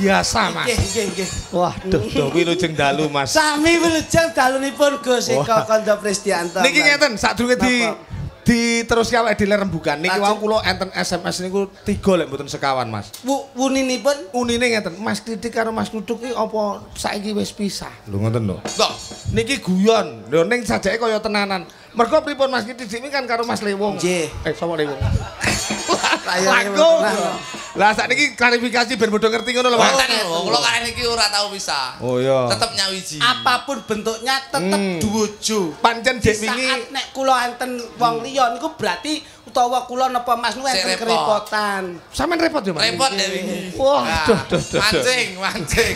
biasa, Mas. Nggih, nggih, nggih. Waduh, do wilujeng dalu, Mas. Sami wilujeng dalunipun Gus Eko Kanda Pristianto. Niki ngeten, sadurunge di diteruski awake dhewe rembugan. Niki wau kula enten SMS niku 3 lek mboten sekawan, Mas. Wu- wuninipun Unine ngeten, Mas Titik karo Mas Kuduk iki apa saiki wis pisah? Lho ngoten lho. Kok Niki guyon. Lho ning sajake kaya tenanan. Mergo pripun Mas Titik iki kan karo Mas Lewung. Nggih. Eh, sapa Laku. tenan. Lah sakniki klarifikasi ben padha ngerti ngono lho, lho, kula karen iki ora tau pisah. Oh iya. Tetep nyawiji. apapun bentuknya tetep Hmm. duwojo. Pancen Di jek wingi saat nek kula enten wong liya niku berarti utawa kula napa Mas Sik enten repot. kerepotan. sampean repot ya, Mas. Repot ya wingi. Wah, duh, duh, duh. Mancing, mancing.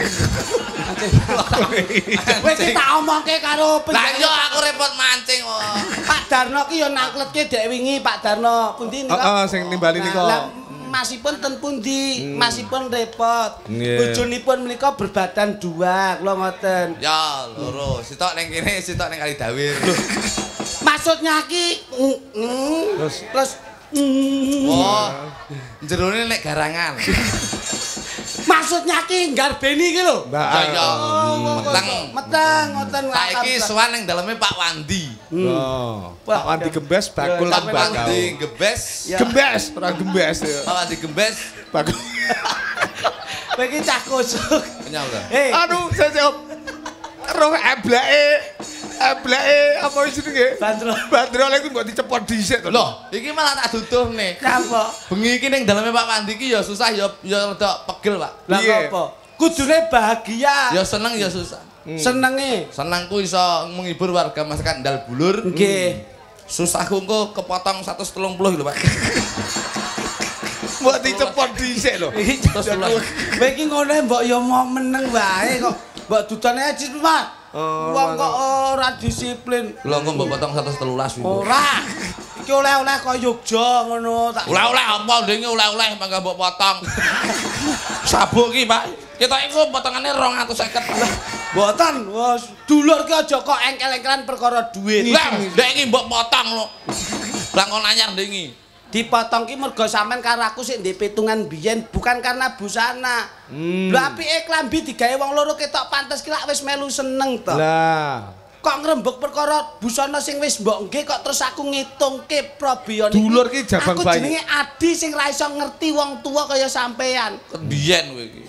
Wis iki tak omongke karo Lah iya penjaga. aku repot mancing kok. Pak Darno ki ya nangkletke dek wingi Pak Darno. Pundi nika? Heeh, sing nimbali nika. Masipun ten pundi? Masipun repot. Bojonipun menika berbadan dua, kula ngoten. Ya, loro. Sitok ning kene, sitok ning Kali Dawir. Maksudnya ki mm, mm, Terus? terus mm, Oh. Jerone nek garangan. maksudnya ki nggarbeni ki lho. Mbak. Ya ya. Oh, Meteng. meteng ngoten Saiki sowan ning daleme Pak Wandi. Oh. Wah, Pak Wandi gembes bakul Pak. Wandi gebes. Ya. Gembes, ora gembes. Pak Wandi gembes. Bakul. Iki cah kusuk. Hei, Aduh, saya jawab. Roh eblake. Eblake apa jenenge? Bandrol. Bandrol iku mbok dicepot dhisik to. Loh, iki malah tak duduh nih. Napa? Bengi iki ning daleme Pak Wandi iki ya susah ya ya rada pegel, Pak. Lah Piye? apa? Kudune bahagia. Ya seneng ya susah. Senenge. Senangku iso menghibur warga masyarakat Ndal Bulur. Nggih. Susahku engko kepotong 130 lho, Pak. Mbok dicepot dhisik lho. Iki Terus ulah. Kowe iki ngono mbok ya mau meneng wae kok. Mbok dudane aja Mas. Oh, Wong kok ora disiplin. Lho engko mbok potong 113 lho. Ora. Iki oleh-oleh kok Yogya ngono tak. Oleh-oleh apa ndenge oleh-oleh mangga mbok potong. Sabuk iki, Pak. Kita iku potongane 250. Mboten, wes dulur ki aja kok engkel-engkelan perkara duit. Lah, ndek iki mbok potong lho. Lah kok anyar ndek Dipotong ki mergo sampean karo aku sik ndek pitungan biyen bukan karena busana. Lho apike klambi digawe wong loro ketok pantes ki lak wis melu seneng to. Lah. Kok ngrembug perkara busana sing wis mbok nggih kok terus aku ngitungke probion iki. Dulur ki jabang Aku bayi. jenenge Adi sing ra iso ngerti wong tua kaya sampean. Kebiyen kowe iki.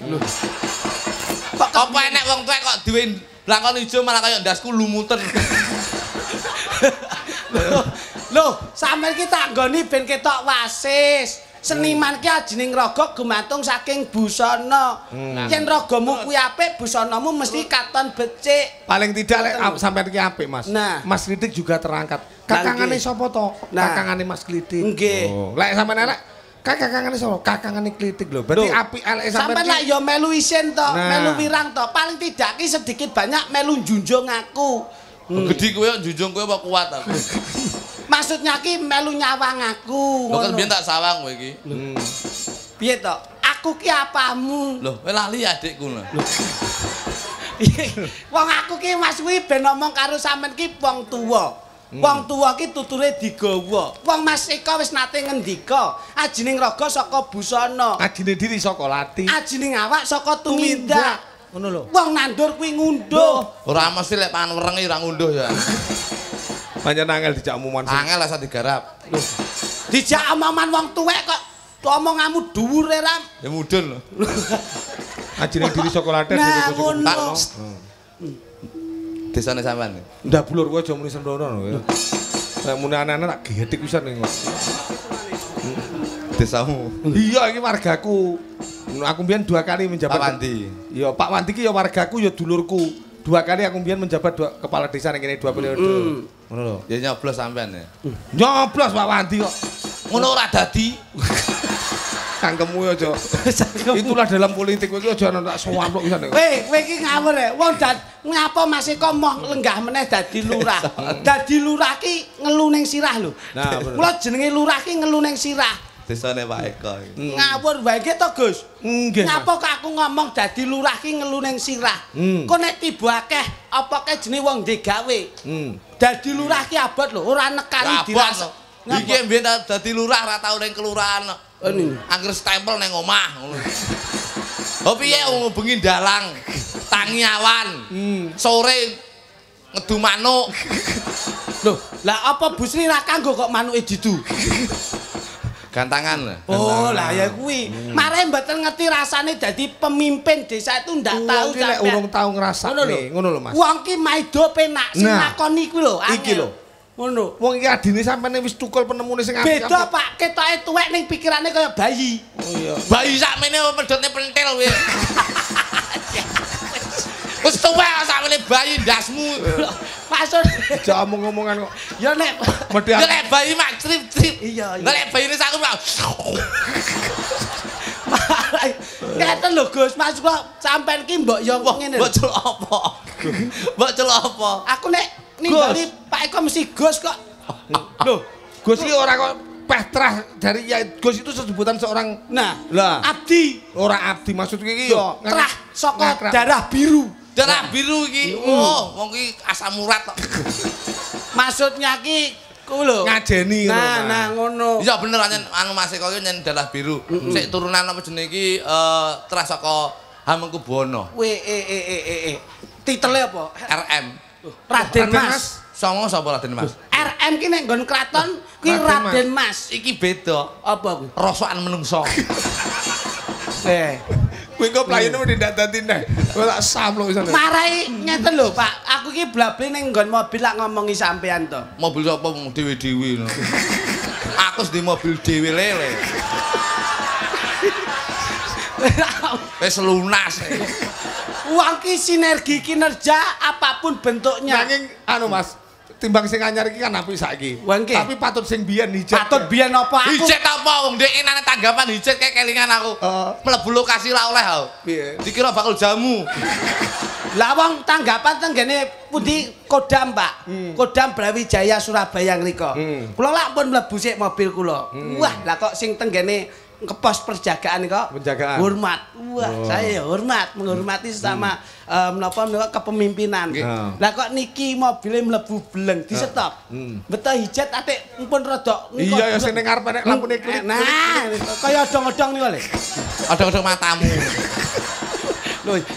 Kok Apa enek wong tuwek kok duwe langkon ijo malah kaya ndasku lumutan. Loh, sampean ki tak nggoni ben ketok wasis. Seniman ki ajining raga gumantung saking busana. Yen ragamu kuwi apik, busanamu mesti katon becik. Paling tidak lek sampean iki apik, Mas. Nah. Mas Klitik juga terangkat. Kakangane sapa to? Nah. Kakangane Mas Klitik. Nggih. Oh, lek sampean elek kakangane sapa? Kakangane Klitik lho. Berarti apik elek Sampean sampean lak iki. ya melu isin to, Nah. melu wirang to. Paling tidak ki sedikit banyak melu junjung aku. Gedhi kowe kok junjung kowe apa kuat aku. Maksudnya ki melu nyawang aku. Lho kan biyen tak sawang kowe iki. Piye to? Aku ki apamu? Lho, kowe lali adikku lho. wong aku ki Mas kuwi ben ngomong karo sampean ki wong tuwa. Wong tuwa ki tuture digawa. Wong Mas Eka wis nate ngendika, ajining raga saka busana, Adine diri saka lati. ajining awak saka tumindak. Ngono lho. Wong nandur kuwi ngunduh. Ora mesti lek pangan werengi ora ngunduh ya. Pancen angel dijak umuman sing. Angel asal digarap. Dijak omongan wong tuwek kok omonganmu dhuwure ram. Ya mudun lho. Adine diri saka lati. Nah, ngono. kupang. Desane sampean. Ndak bulur kowe aja muni sembrono lho. Lek muni anak-anak tak gedik pisan ning. Desamu. Iya iki wargaku. Aku mbiyen dua kali menjabat Pak Wandi. Iya, Pak Wandi ki ya wargaku ya dulurku. Dua kali aku mbiyen menjabat dua, kepala desa ning kene dua periode. Ngono lho. Ya nyoblos sampean ya. Nyoblos Pak Wandi kok. Ngono ora dadi. Kangkemmu aja. Itulah dalam politik kowe iki aja ana tak sowaplok pisan. nek. Weh, kowe iki ngawur ya. Wong dad ngapa Mas Eko moh lenggah meneh dadi lurah. dadi lurah ki ngelu ning sirah lho. Nah. Mula jenenge lurah ki ngelu ning sirah. Desane Pak Eko iki. Ngawur wae ki to, Gus. Nggih. Ngapa kok aku ngomong dadi lurah ki ngelu ning sirah? Hmm. Kok nek tiba akeh apa ke jenenge wong ndek gawe. Hmm. Dadi lurah ki abot lho, ora nekani lho. Iki mbiyen dadi lurah ora tau ning kelurahan. Oh. Angger stempel ning omah ngono. Oh piye bengi dalang tangi awan. Sore ngedu manuk. Loh, lah apa busri ra kanggo kok manuke didu? Gantangan. Oh, lah ya kuwi. Mare mboten ngerti rasane dadi pemimpin desa itu ndak tahu lek sampean. urung tau ngrasakne, Ngono lho. Mas. Wong ki maido penak sing lakoni kuwi lho. Iki lho. Ngono. Wong iki adine sampeyan wis tukul penemune sing apik. Beda Pak, ketoke tuwek ning pikirane kaya bayi. Oh iya. Bayi sakmene medhotne pentil kowe. Wis tuwek sakmene bayi ndasmu. Maksud Aja omong-omongan kok. ya nek Medhi Ya lek bayi mak trip-trip. Iya, iya. Lek bayi sak mak. Ngeten lho Gus, maksud kok sampean ki mbok yo ngene. lho. Mbok celuk apa? Mbok celuk apa? Aku nek ningali Pak Eko mesti Gus kok. Loh, Gus iki ora kok Petrah dari ya Gus itu sebutan seorang Nah, Lah. abdi ora abdi maksud iki yo. terah saka darah biru. Darah biru iki. Oh, wong iki asam urat kok. Maksudnya ki ku lho. ngajeni ngono. Nah, nah ngono. Iya bener anjen anu Mas Eko iki nyen darah biru. Sik turunan apa jenenge iki eh terus saka Hamengkubuwana. We e e e e e. Titele apa? RM. Raden Raden Mas. Songo sapa Raden Mas? RM ki nek nggon kraton ki Raden Mas. Iki beda. Apa kuwi? Rosokan menungso. Eh. Kowe kok playune tidak dadi nek. Kowe tak sam lho isane. Marai ngeten lho Pak, aku ki blabli ning nggon mobil lak ngomongi sampean to. Mobil sapa mung dhewe-dhewe no. Aku di mobil dhewe lele. Wis lunas. Uang ki sinergi kinerja apapun bentuknya. Nanging anu Mas, timbang sing anyar iki kan apik saiki. Tapi patut sing biyen hijat. Patut biyen apa aku? Hijet apa wong ndek enane tanggapan hijet kayak kelingan aku. Eh. Mlebu lokasi ra oleh aku. Piye? Dikira bakul jamu. Lah wong tanggapan tenggene pundi Kodam, Pak. Kodam Brawijaya Surabaya ngriko. Hmm. Kula lak pun mlebu sik mobil kula. Wah, lah kok sing tenggene kepos perjagaan kok Penjagaan. hormat. Wah, Oh. saya ya hormat, menghormati sesama eh, menapa menapa kepemimpinan. Nggih. Lah kok niki mobile mlebu beleng di stop. Betul hijat atik pun rada Iya ya sing ning ngarep nek lampune klip. Nah, kaya odong-odong niku lho. Ada-ada matamu.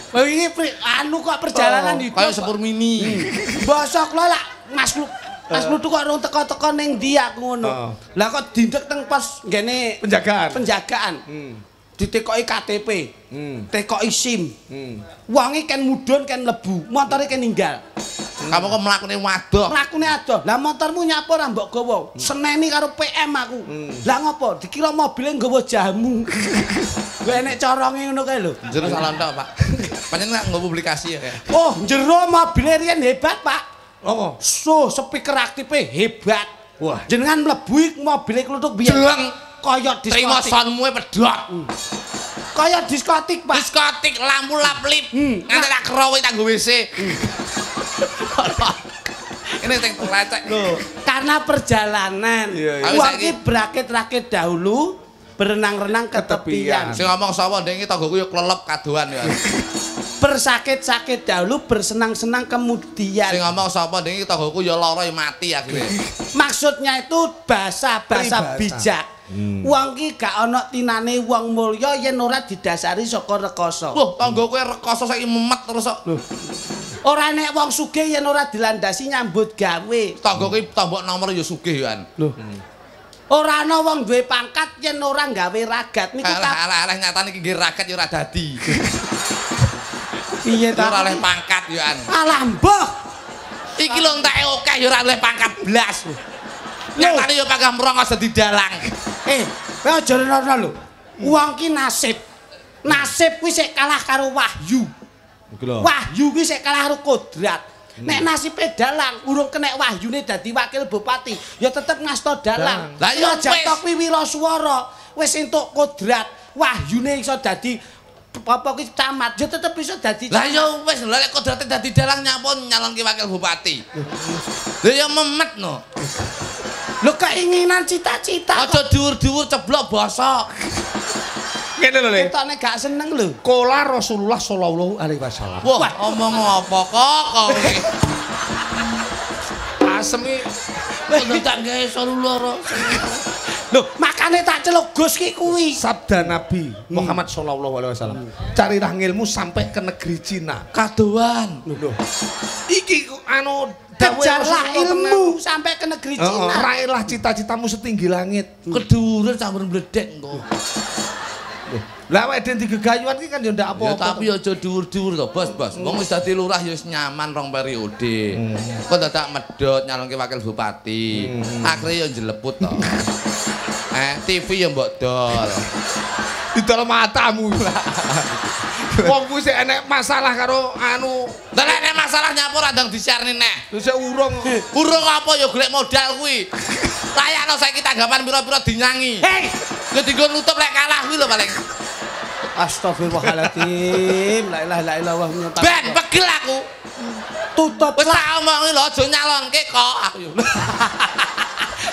Iki pri- anu kok perjalanan Oh, hidup. Kayak sepur mini. Bosok lo lah Mas Lu Mas Lu kok rung teko-teko ning ndi aku ngono. Oh. Lah kok dindek teng pos ngene Penjagaan. penjagaan. Hmm. Ditekoki KTP. Hmm. Tekoki SIM. Hmm. Wonge kan mudhun kan lebu, motore kan ninggal. Kamu kok mlakune wadoh. Mlakune adoh. Lah motormu nyapa ora mbok gawa. Seneni karo PM aku. Lah ngopo? Dikira mobile nggawa jamu. Gue enek coronge ngono kae lho. Jero salah ndak, Pak. Pancen nggak nggak publikasi ya. Oh, jero mobile riyen hebat, Pak. Oh. So, speaker aktifnya hebat. Wah. Jenengan mlebu iki mobile kluthuk biyen. Jeleng. Kaya Terima diskotik. sonmu e pedhot. Kaya diskotik, Pak. Diskotik lampu lap-lip. Hmm. Nganti tak kerowi tak WC. Ini sing lecek. Karena perjalanan. Iya, iya. Berakit-rakit dahulu, berenang-renang ke tepian. Sing ngomong sapa ndek iki tanggoku ya klelep kadoan ya. Bersakit-sakit dahulu, bersenang-senang Sing kemudian. ngomong sapa iki tanggoku ya lara mati akhirnya. Maksudnya itu bahasa-bahasa bijak. Uang ki gak ana tinane wong mulya yen ora didasari saka rekoso. Wah, tanggoku e rekoso saiki memet terus kok. Ora nek wong sugih yen ora dilandasi nyambut gawe. Tanggoku iki tombok nomor ya sugih ya. Loh. Ora ana wong duwe pangkat yen ora gawe ragat niku Alah alah alah nyatane iki nggih raket ya ora dadi. piye Ya ora ta? oleh pangkat ya. Alah mbah. Iki lho enteke akeh ya ora oleh pangkat blas. Nyatane ya pangkat merongos dadi dalang. Eh, kowe aja rena lho. Wong ki nasib. Nasib kuwi sik kalah karo wahyu. Wahyu kuwi sik kalah karo kodrat. Nek nasibe dalang urung kenek wahyune dadi wakil bupati, ya tetep ngasto dalang. Lah ya aja wis. tok kuwi wiraswara, wis entuk kodrat, wahyune iso dadi apa kuwi camat, ya tetep iso dadi Lah ya wis lha lek kodrate dadi dalang nyapun nyalonke wakil bupati. Lah ya memet no. Lho keinginan cita-cita kok Aja dhuwur-dhuwur ceblok basa. Ngene lho, ketone gak seneng lho. Kola Rasulullah sallallahu alaihi wasallam. Wah, omong apa kok kau iki? Asem iki Kudu tak gawe loro. Lho, makane tak celuk Gus ki kuwi. Sabda Nabi Muhammad sallallahu alaihi wasallam. Carilah ilmu sampai ke negeri Cina. Kadoan. Lho. Iki anu Kejarlah ilmu sampai ke negeri Cina. raihlah cita-citamu setinggi langit. Keduren campur bledek engko. Lah awake dhewe iki kan ya ndak Ya apa-apa. tapi aja dhuwur-dhuwur to, Bos, Bos. Wong wis dadi lurah ya wis nyaman rong periode. Kok dadak medhot nyalonke wakil bupati. Akhire ya jeleput to. Eh, TV ya mbok dol. di dalam matamu. Wong kuwi sik enek masalah karo anu Lah nek nek masalah nyapur andang disiarne nek. Terus saya urung. Urung apa ya golek modal kuwi. Layakno saiki tanggapan pira-pira dinyangi. Hei, Ya dienggo nutup lek kalah kuwi lho paling. Astagfirullahaladzim. La ilaha illallah nyata. Ben pegel aku. tutup Wis tak omongi lho aja nyalonke kok aku. yo.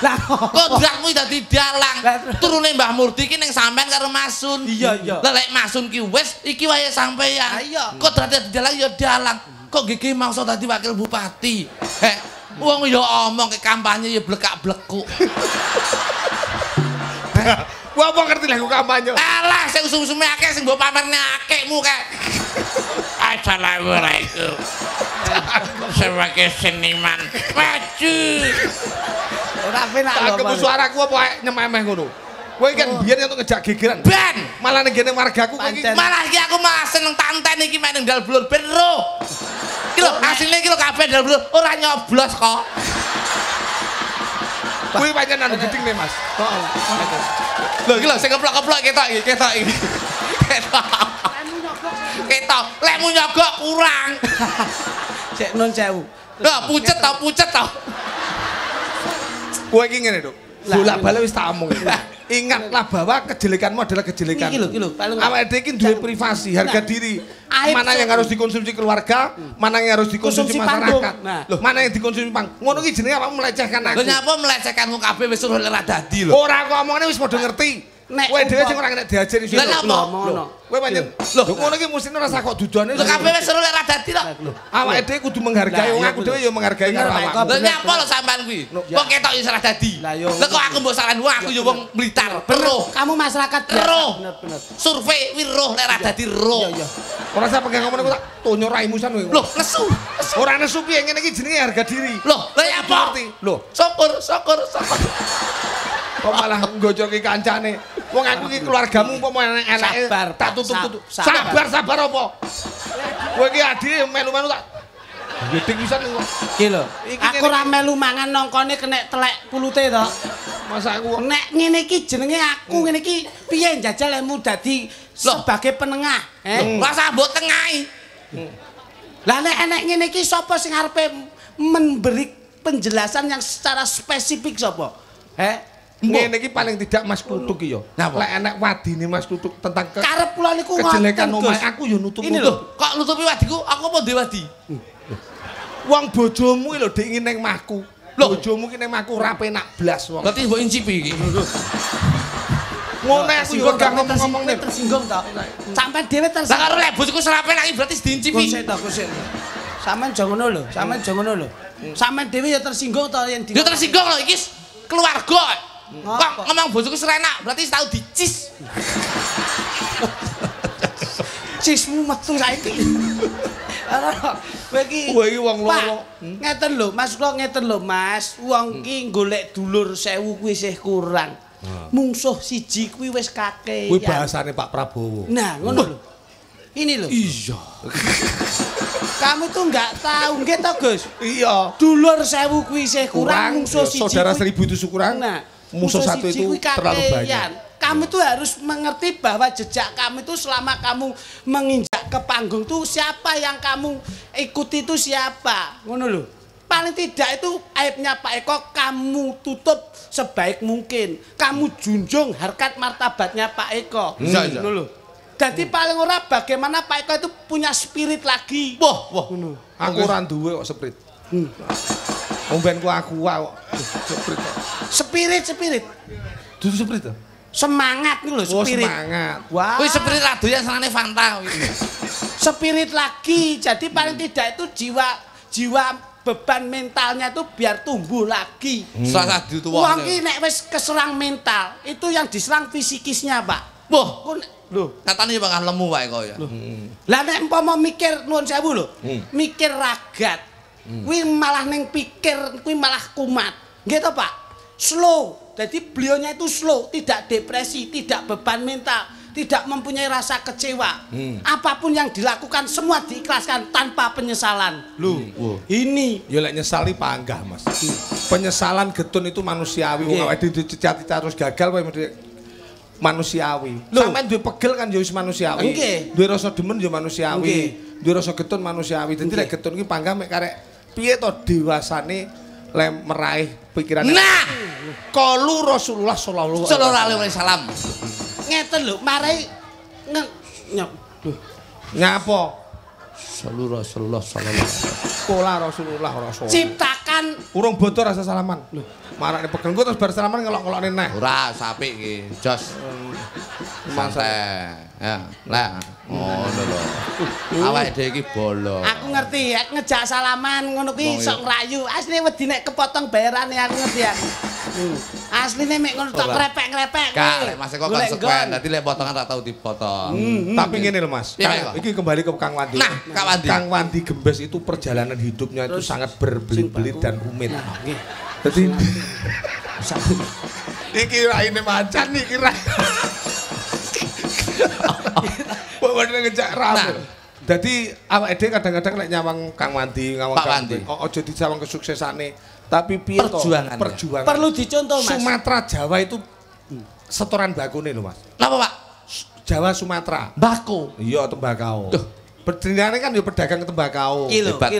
Lah Kodrakmu dadi dalang. Lah, Turune Mbah Murdi ki ning sampean karo Masun. Iya, iya. Lah lek Masun ki wis iki wae sampean. Iya. Kodrak dadi dalang ya dalang. Kok gigi mangsa dadi wakil bupati. Heh, wong ya omong ke kampanye ya blekak-blekuk. Gua apa ngerti lagu kampanye. Alah, sing usum-usume akeh sing mbok pamerne akekmu kae. Assalamualaikum. Sebagai seniman maju. ora penak lho. Tak kepu suaraku apa nyememeh ngono. Kowe kan biyen untuk ngejak gegeran. Ben, Malah ning gene wargaku kowe iki Pancen. malah iki aku malah seneng tanten iki main ning dal blur ben roh. Iki lho, asline iki lho kabeh dal blur ora nyoblos kok. Kuwi pancen anu geding nih, Mas. Lho iki lho sing keplok-keplok ketok iki, ketok iki. Ketok. Ketok, lekmu nyogok kurang. Cek non sewu. Lho, pucet to, pucet to. Kowe iki ngene, Duk. Lah, Bola balik wis tak omong. Ingatlah bahwa kejelekanmu adalah kejelekan. Iki lho, iki lho, Awake dhewe iki duwe privasi, harga diri. aib Mana yang harus dikonsumsi keluarga, mana yang harus dikonsumsi masyarakat. Nah. Loh, mana yang dikonsumsi pang. Ngono iki jenenge apa melecehkan Lho aku. nyapa melecehkanmu kabeh wis suruh ora dadi lho. Ora kok omongane wis padha ngerti. Nek Kowe dhewe sing ora kena diajari sih. Lah? Ngono. Kowe pancen. Loh. Lho, ngono iki mesti ora sak kok dudane. Lho kabeh wis suruh ora dadi lho. Awake dhewe kudu menghargai wong iya, aku dhewe ya menghargai karo kok. Lho nyapa lho sampean kuwi? Ya. Kok ketok iso ora dadi. Lah kok aku mbok saran wong aku yo wong Blitar, roh. Kamu masyarakat. Roh. Survei wi roh lek ora dadi roh. Iya iya. Ora usah pegang ngomong tak tonyo raimu san kowe. Loh, nesu. Ora nesu piye ngene iki jenenge harga diri. Loh, lah ya apa? Loh, Syukur, syukur, syukur. kok malah nggojoki kancane. Wong aku iki keluargamu umpama enek-eneke Sabar, tak tutup-tutup. Sab- sabar. Sabar, sabar apa? Kowe iki adike melu-melu tak gedeng pisan kok. Iki lho. Aku ora melu mangan nongkone kena telek pulute to. Masa aku Nek ngene iki jenenge aku ngene iki piye njajal ilmu dadi sebagai penengah, eh? Rasa mbok tengahi. Lah nek enek ngene iki sapa sing arepe memberi penjelasan yang secara spesifik sapa? Eh? Ngene iki paling tidak Mas Tutuk iki. Napa? Lek enek wadine Mas Tutuk tentang ke Karep kula niku kejelekan Gus. aku yo nutup Ini lho. kok nutupi wadiku? Aku apa ndek wadi? Wong bojomu iki lho dik ning mahku. Loh. bojomu ki ning mahku ora penak blas wong. Berarti mbok incipi iki. Ngono aku yo gak ngomong-ngomong nih. tersinggung to. Sampai dhewe Lah tersinggung. karo lek bojoku serape lagi berarti diincipi. Kusik to, kusik. Sampeyan aja ngono lho, sampeyan aja ngono lho. Sampeyan dhewe ya tersinggung to yen di Dia tersinggung loh, iki keluarga. Kok ngomong bojoku serenak, berarti tahu dicis. cismu metu saiki. Ora, kowe iki Kowe iki wong Pak, loro. Ngeten lho, Mas kula ngeten lho, Mas. Wong ki golek dulur sewu kuwi isih kurang. Mungsuh siji kuwi wis kakek. Kuwi bahasane Pak Prabowo. Nah, ngono lho. Ini lho. Iya. Kamu tuh nggak tahu nggih to, Gus? Iya. Dulur sewu kuwi isih kurang, mungsuh siji. saudara kuwi- seribu itu kurang. Nah, musuh satu itu terlalu banyak. Kamu tuh harus mengerti bahwa jejak kamu itu selama kamu menginjak ke panggung tuh siapa yang kamu ikuti itu siapa. Ngono lho. Paling tidak itu aibnya Pak Eko kamu tutup sebaik mungkin. Kamu junjung harkat martabatnya Pak Eko. Bisa, bisa. Ngono lho. Jadi paling ora bagaimana Pak Eko itu punya spirit lagi. Wah, wah. Aku ora duwe kok seprit. Ombenku aku wae kok. Seprit. kok. Spirit, spirit. Dudu seprit to? Semangat nih lho Oh, spirit. semangat. Wah. Kuwi seperti radu yang senane Fanta spirit lagi. Jadi paling tidak itu jiwa jiwa beban mentalnya itu biar tumbuh lagi. Sangat Wong dituwah. ki nek wis keserang mental, itu yang diserang fisikisnya, Pak. Wah, nek- Lho, katanya bakal lemu wae kok ya. lah nek umpama mikir nuwun sewu lho, Hmm. mikir ragat. Kuwi malah ning pikir, kuwi malah kumat. Nggih to, Pak? Slow. Jadi beliaunya itu slow, tidak depresi, tidak beban mental, tidak mempunyai rasa kecewa. Hmm. Apa pun yang dilakukan semua diikhlaskan tanpa penyesalan. Loh, Wah. ini Ya lek nyesali panggah, Mas. Penyesalan getun itu manusiawi. Wong awake cita-cita terus gagal mesti manusiawi. Sampeyan duwe pegel kan ya wis manusiawi. Nggih. Duwe rasa demen ya manusiawi. Duwe rasa getun manusiawi. Dadi lek getun iki panggah mek karek piye to dewasane lem meraih pikiran Nah, kalu Rasulullah sallallahu alaihi wasallam. ngeten lho, marai. Duh. Nyapa? Sallallahu Rasulullah sallallahu. Pola Rasulullah Rasul. Ciptakan Urung bodo rasa salaman. Lho, marakne pegel terus bar salaman ngelok-ngelokne neh. Ora sapik iki, Jos. Santai. Ya, lah. Ngono lho. Awake dhewe iki bolo. Aku ngerti, aku ngejak salaman ngono kuwi Oh, sok iya. ngrayu. Asline wedi nek kepotong bayarane aku ngerti aku. Hmm. Asline mek ngono tok krepek-krepek. Lek Mas kok konsekuen. nggon. Dadi lek potongan ora tau dipotong. Tapi ngene lho Mas. Iya, Kang- Pak. iki kembali ke Kang Wandi. Nah, Kang Wandi. Kang Wandi Gembes itu perjalanan hidupnya itu sangat berbelit-belit dan rumit. Nah, nggih. Jadi iki raine macan iki ra. Pokoknya ngejak rame. Nah. Jadi awake dhewe kadang-kadang lek nyawang Kang Wandi, ngawang Pak Kang Wandi. Oh, aja disawang kesuksesane, tapi piye to? Perjuangannya. Perjuangan. Perlu dicontoh, Mas. Sumatera Jawa itu setoran bakune lho Mas. Napa, Pak? Jawa Sumatera. Bako. Iya tembakau. Duh. Berdiriane kan ya pedagang tembakau. Iki lho, Hebat. iki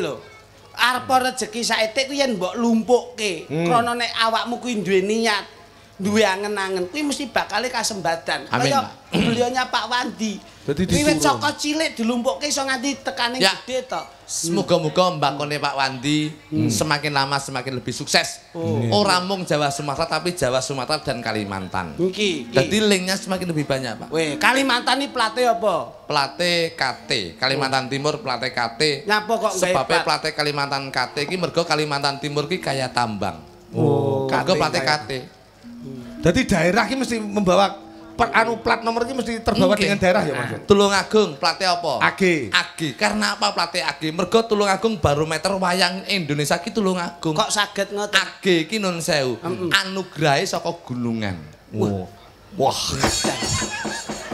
lho. Arep rezeki saetik kuwi yen mbok lumpukke. Hmm. Krana nek awakmu kuwi duwe niat, duwe angen-angen, kuwi mesti bakal kasembadan. Kaya beliaunya Pak Wandi. Dadi Wiwit disuruh. saka cilik dilumpukke iso nganti tekane Ya. gede to. Semoga-moga mbakone Pak Wandi semakin lama semakin lebih sukses. Oh. Ora mung Jawa Sumatera tapi Jawa Sumatera dan Kalimantan. Iki. iki. Jadi linknya semakin lebih banyak, Pak. Weh, Kalimantan ini plate apa? Plate KT, Kalimantan Timur plate KT. Nyapa kok Sebabnya plate Kalimantan KT iki mergo Kalimantan Timur ki kaya tambang. Oh, Mergo KT, plate KT. Jadi daerah ini mesti membawa per, anu plat nomor ini mesti terbawa Mungkin. dengan daerah ya Mas. Tulungagung plate apa? AG. AG. Karena apa plate AG? Mergo Tulungagung barometer wayang Indonesia ki Tulungagung. Kok saged ngoten? AG ki nun sewu. Anugrahe saka gunungan. Wah. Wah.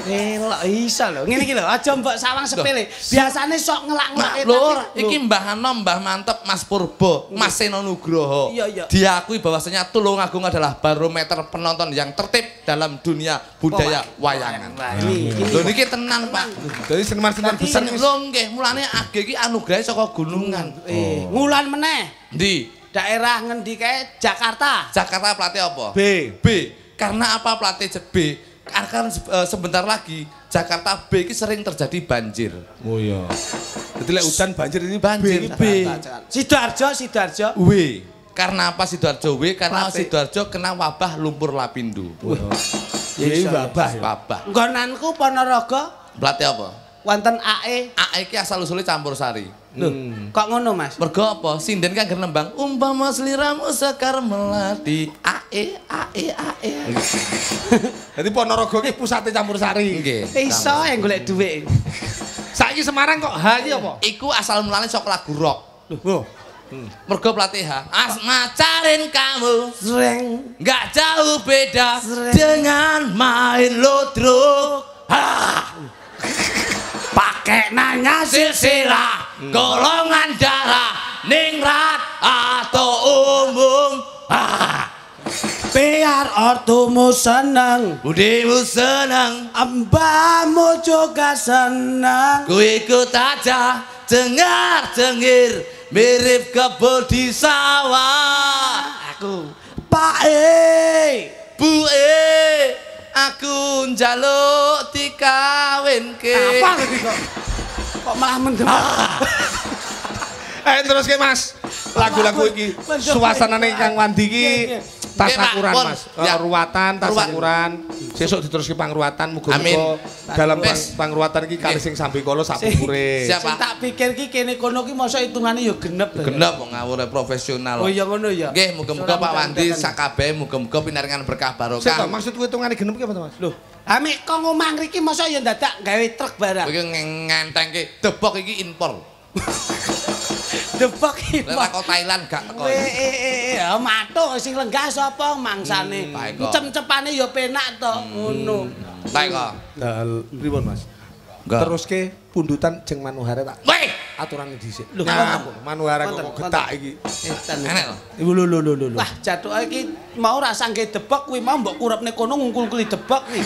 Elok iso lho. Ngene iki lho, aja mbok sawang sepele. Biasane sok ngelak-ngelak lur, iki Mbah Hanom, Mbah Mantep, Mas Purbo, Mas Seno Nugroho. Iya, iya. Diakui bahwasanya Tulungagung adalah barometer penonton yang tertib dalam dunia budaya wayangan. Iki. Lho niki tenan, Pak. Jadi seniman-seniman besar lho nggih, mulane AG iki anugrahe saka gunungan. Eh, ngulan meneh. Ndi? Daerah ngendi kae Jakarta. Jakarta plate apa? B. B. Karena apa plate B? Akan eh, sebentar lagi Jakarta B ini sering terjadi banjir. Oh iya. Jadi lek hujan banjir ini Banjir B. B. Sidoarjo, Sidoarjo. W. Karena apa Sidoarjo W? Karena Plate. Sidoarjo kena wabah lumpur lapindo. Jadi babah ya. Wabah. Nggonanku Ponorogo Plate apa? wonten AE. AE iki asal usule campur sari. Lho, kok ngono, Mas? Mergo apa? Sinden kan nembang umpama sliramu sekar melati AE AE AE. Jadi Ponorogo ini pusatnya campur sari. Nggih. Iso yang golek dhuwit. Saiki Semarang kok H iki apa? Iku asal mulane sok lagu rock. Oh. Mergo pelatih H. Asma carin kamu Sreng. nggak jauh beda Sreng. dengan main lodro. Ha! Pakai nanya Silsilah golongan darah ningrat atau umum. Ha! biar ortumu seneng. Budimu senang, Ambamu juga seneng. ku ikut aja dengar dengir mirip kebun di sawah. Aku Pak E. Bu e, aku njaluk dikawinke. Apa lagi kok? Kok malah mendem? Eh terus ke Mas. Lagu-lagu iki suasanane Kang Wandi iki iya. Tasakuran. Mas. Eh, Ya. ruwatan, Ruwat. tasakuran. Sesuk diteruske pangruwatan Amin. muga-muga dalam pang- Wes. pangruwatan iki kali sing sampe kala sak Sing- umure. Siap. Sing tak pikir ki kene kono ki masa hitungane ya genep ya? Genep kok ngawure profesional. Oh iya ngono ya. Nggih, muga-muga Pak Wandi sakabeh muga-muga pinaringan berkah barokah. maksudku hitungane genep ki apa to Mas? Loh, Ami kok ngomong mriki masa ya dadak gawe truk barang. Iki ngentengke debok iki impor. Debok iki. Lek kok Thailand gak teko. Eh eh eh eh matuk sing lenggah sapa mangsane. Hmm, baik kok. Cem-cepane ya penak to ngono. Tak kok. Dal pripun Mas? Enggak. Teruske pundutan jeng manuhare tak Weh, aturane dhisik. Loh, Nah, Wonten, kok getak iki. Enek to. Iku lho lho lho lho. Wah, jatuh iki mau ra sangke debok kuwi mau mbok kurepne kono ngungkul-kuli debok kuwi.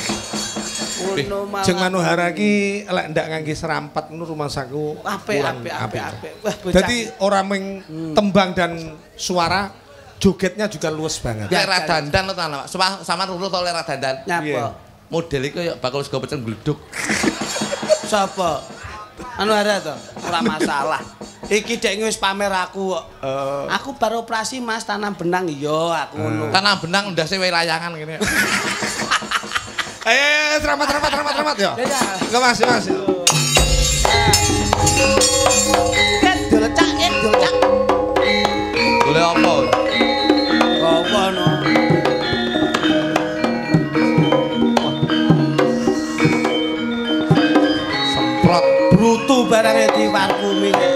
Ngono malah. Jeng manuhara ki lek ndak ngangge serampat ngono rumah saku apik apik apik apik. apik. Wah, bocah. Dadi ora meng tembang dan suara jogetnya juga luwes banget. Lek ra dandan to Pak. Sama sama urut to lek ra dandan. Iya. nyapa? Model iku ya bakal sego pecen gleduk. Sapa? Anu ada to, ora masalah. Iki dek wis pamer aku kok. Eh, Aku baru operasi Mas tanam benang iya aku ngono. Tanah benang ndase wae layangan kene. Ayo, ayo, selamat, selamat, selamat, selamat ya. Enggak mas, mas. Ket dilecak. Boleh? Apa barang diwar kuminge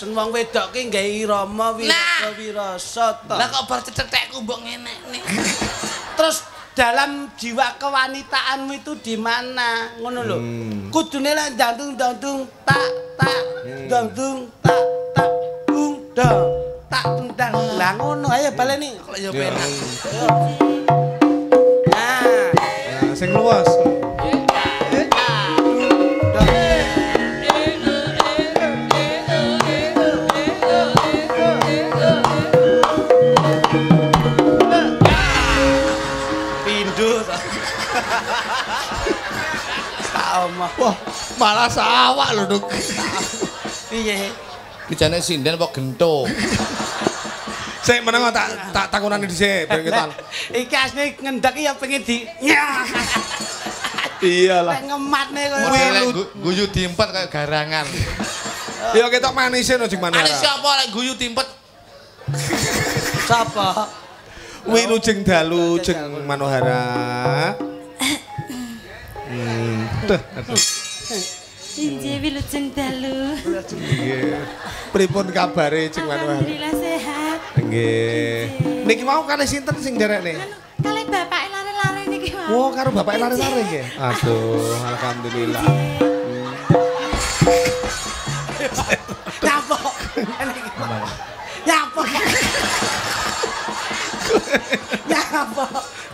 keganasen wong wedok ki nggawe irama wirasa to. Lah kok bar cecek tekku mbok ngene nih. Terus dalam jiwa kewanitaanmu itu di mana? Ngono lho. Kudune lek jantung-jantung tak tak jantung tak tak dung dong tak tendang. Lah ngono ayo baleni. Kok ya penak. Sawak lho, Duk. Piye? Bijane sinden apa gento? Sik meneng tak tak takonane dhisik ben ketan. Iki asli ngendek ya pengen di. Iyalah. Lek ngematne koyo. Modele guyu diempet kayak garangan. Ya ketok manisin Ada manara. siapa lek guyu diempet? Sapa? Wilujeng dalu jeng Manohara. Hmm, tuh, aduh. Wilujeng dalu. Nggih. Pripun kabare Cing Manuel? Alhamdulillah sehat. Nggih. Niki mau kalih sinten sing derekne? Anu, kalih bapake lare-lare niki mau. Oh, karo bapak lari-lari nggih. Aduh, alhamdulillah. Nyapa? Nyapa? Nyapa?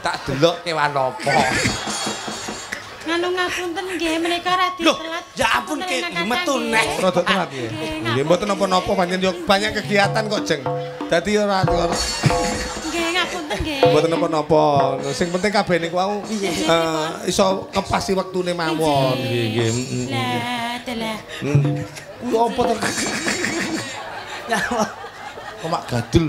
Tak delok kewan apa. Nganu ngapunten nggih menika radi telat. Ya ampun, Ngapunten, metu neh. Rada telat ya. Nggih, mboten napa-napa pancen yo banyak kegiatan kok, Jeng. Dadi ora ora- Nggih ngapunten nggih. mboten napa-napa. Sing penting kabeh niku eh, iso ngepasi wektune mawon. Nggih, nggih. Lah, mm. Kuwi apa to? Nyapa? Kok mak gadul.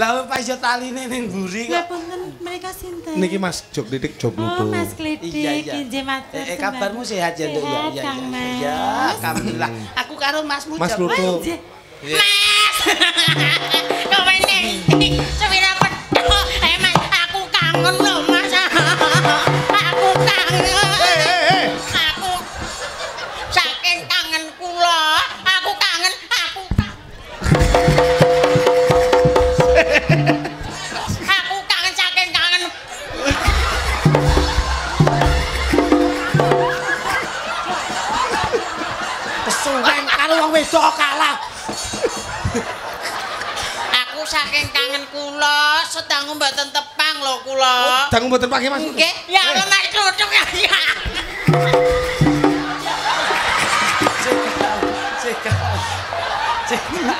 Lah pas yo taline ning mburi kok. Ngapunten mereka sinten? Niki Mas Jok Didik Jok Oh. Mas Iya, iya. injih matur. Eh, eh, kabarmu sehat ya, Nduk? Sehat, Ya, Kang ya. Alhamdulillah. Aku karo Masmu Mas. Injih. Mas! Kok ini? Sepira pedo. Eh, Mas, aku kangen lho, wedok kalah. Aku saking kangen kula, sedang mboten tepang lho kula. Dangu mboten pakai Mas. Nggih, ya Allah Mas Kluthuk ya. ya. Sika. Sika.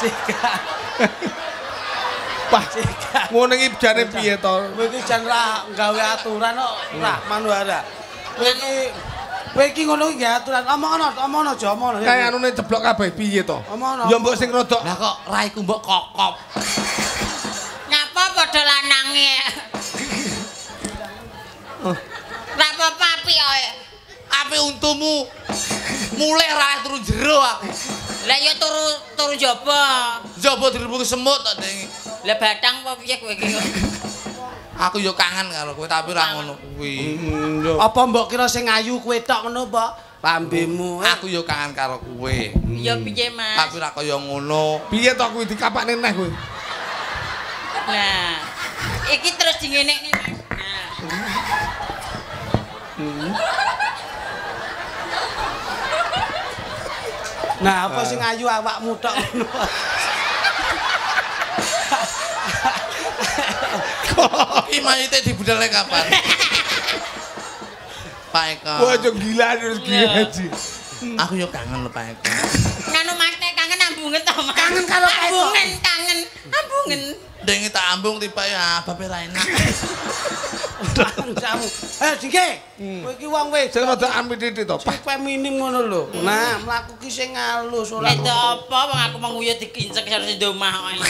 Sika. Wah, ngono iki jane piye to? Kowe iki jan ra gawe aturan kok, ra manuara. Kowe iki kowe iki ngono iki aturan. Omongno, omongno aja, omongno. Kayak anune jeblok kabeh piye to? Omongno. Ya mbok sing rada Lah kok raiku mbok kokop. Ngapa padha lanange? Lah apa api oe? Ape untumu? Mulih ra turu jero aku. Lah ya turu turu jaba. Jaba dirubung semut tok ding. Lah batang apa piye kowe iki? Aku yo kangen karo kowe tapi ra ngono kuwi. Apa mbok kira sing ayu kowe tok ngono apa? Pambemu. eh? Aku yo kangen karo kowe. Ya piye, Mas? Tapi ra kaya ngono. piye to kuwi dikapakne neh kuwi? Nah, iki terus dingenekne, Mas. Nah. Nah, apa sing ayu awakmu tok ngono? Iki mayite dibudalne kapan? Pak Eko. Wah, jok gila terus gila Haji. Aku yo kangen lho Pak Eko. Nganu Mas nek kangen ambungen to, Mas. Kangen karo Pak Eko. ambungen, kangen. Ambungen. Dengi tak ambung tiba ya bape ra enak. Jamu. Eh, Dike. Kowe iki wong wedok. Sing rada ampit titik to. Pak feminim ngono lho. Nah, mlaku ki sing ngalus ora. Itu apa wong aku menguyut dikincek karo sing domah kok.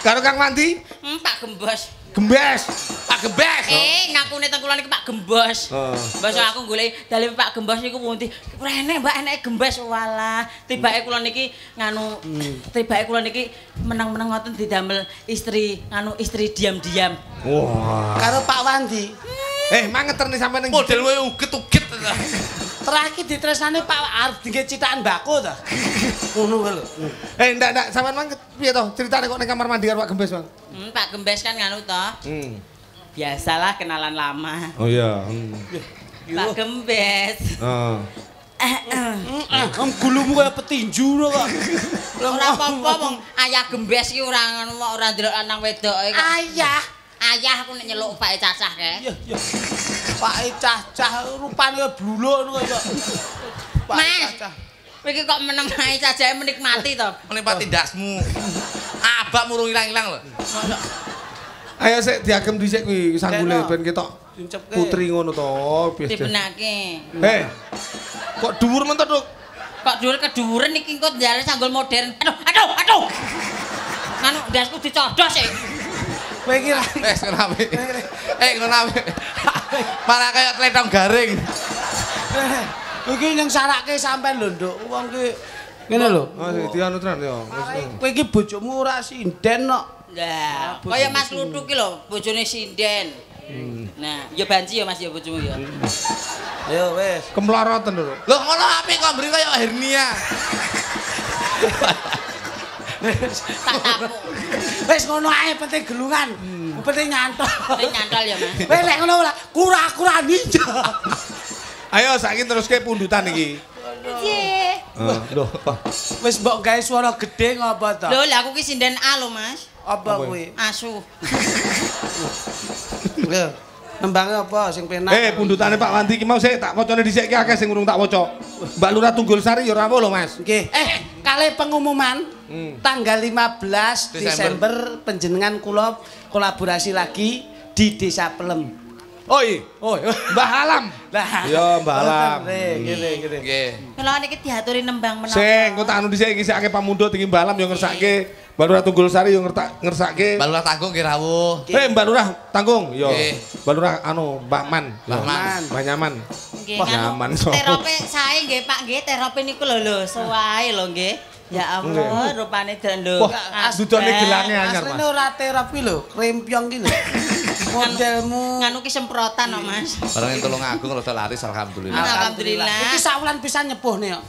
Karo Kang Wandi Hmm, Pak Gembos. Gembes. Pak Gebes. Eh, ngakune teng kula niki Pak Gembos. Oh. Mbasa aku golek dalem Pak Gembos niku pundi? Rene Mbak enek gembes walah. Tibake kula niki nganu tibake kula niki menang-menang ngoten didamel istri nganu istri diam-diam. Wah. Karo Pak Wandi. Eh, mangeterni sampean ning Model kowe uget-uget. Terakhir ditresnane Pak arep dingge citakan mbako ta. Ngono kuwi lho. Eh, ndak ndak sampean manget piye to? Ceritane kok ning kamar mandi karo Pak Gembes, Bang? Hmm, Pak Gembes kan nganu to. Hmm. Biasalah kenalan lama. Oh iya. Hmm. Pak Gembes. Oh. Eh, eh. Om gulumu kaya petinju kok. Ora apa-apa wong ayah Gembes iki ora ngono kok, ora ndelok lanang wedoke kok. Ayah. Ayah aku nek nyeluk pake cacah ke. Iya, iya. Pak cah-cah rupane kaya bluluk ngono kaya. Pak Mas. cah. Kowe iki kok menemani cacahe menikmati to. Menikmati dasmu. Abak murung ilang-ilang lho. Ayo sik diagem dhisik kuwi sanggule ben ketok putri ngono to, biasa. Dibenake. Eh. Kok dhuwur men to, Duk? Kok dhuwur keduwuren iki kok ndare sanggul modern. Aduh, aduh, aduh. Anu ndasku dicodos e. Kowe iki ra Eh, kenapa? Eh, kenapa? Malah kayak tletong garing. Iki ning sarake sampean lho, Nduk. Wong ki ngene lho. Oh, sik dianu tenan ya. Wis, wis. Kowe iki bojomu ora sinden kok. Lah, kaya Mas Luthuk ki lho, bojone sinden. Nah, ya banci ya Mas ya bojomu ya. Ayo wis. Kemloroten lho. Lho ngono apik kok mbri kaya hernia. Tak tapuk. Wis ngono ae penting gelungan. Penting nyantol. Ning nyantol ya, Mas. Wis lek ngono ora kura-kura ninja. Ayo saiki teruske pundutan iki. Piye? Lho, Wis mbok gawe swara gedhe ngapa to? Lho, lah aku ki sinden A lho, Mas. Apa kuwi? Asu. Lho, nembange apa sing penak? eh pundutane Pak Wanti iki mau sik tak wacane dhisik iki akeh sing urung tak waca. Mbak Lurah Tunggul Sari ya ora apa lho, Mas. Nggih. Eh, kali pengumuman tanggal 15 Desember. Desember penjenengan kula kolaborasi lagi di Desa Pelem. Oh iya. Oh, Mbah Alam. Lah. Ya, Mbak Alam. Ngene, ngene. Nggih. Kalau niki diaturi nembang menapa? Sing engko tak anu dhisik iki sik akeh pamundhut iki Mbah Alam yo ngersake. Mbak Lurah Tunggul Sari yo ngertak ngersake. Balura tanggung ki rawuh. Eh Mbak Lurah tanggung yo. Nggih. Mbak Lurah anu Mbak Man. Mbak Yo. Man. Mbak Nyaman. Nggih, Wah, nyaman. Terope sae nggih, Pak, nggih, terope niku lho lho, sewae lho nggih. Ya Allah, rupane dendho. Wah, dudone gelange anyar, Asline Mas. ora terapi lho, krempyong ki lho. Modelmu Nganu ki semprotan kok, Mas. Barang yang tolong agung rada laris alhamdulillah. Alhamdulillah. Iki sawulan pisan nyepuhne kok.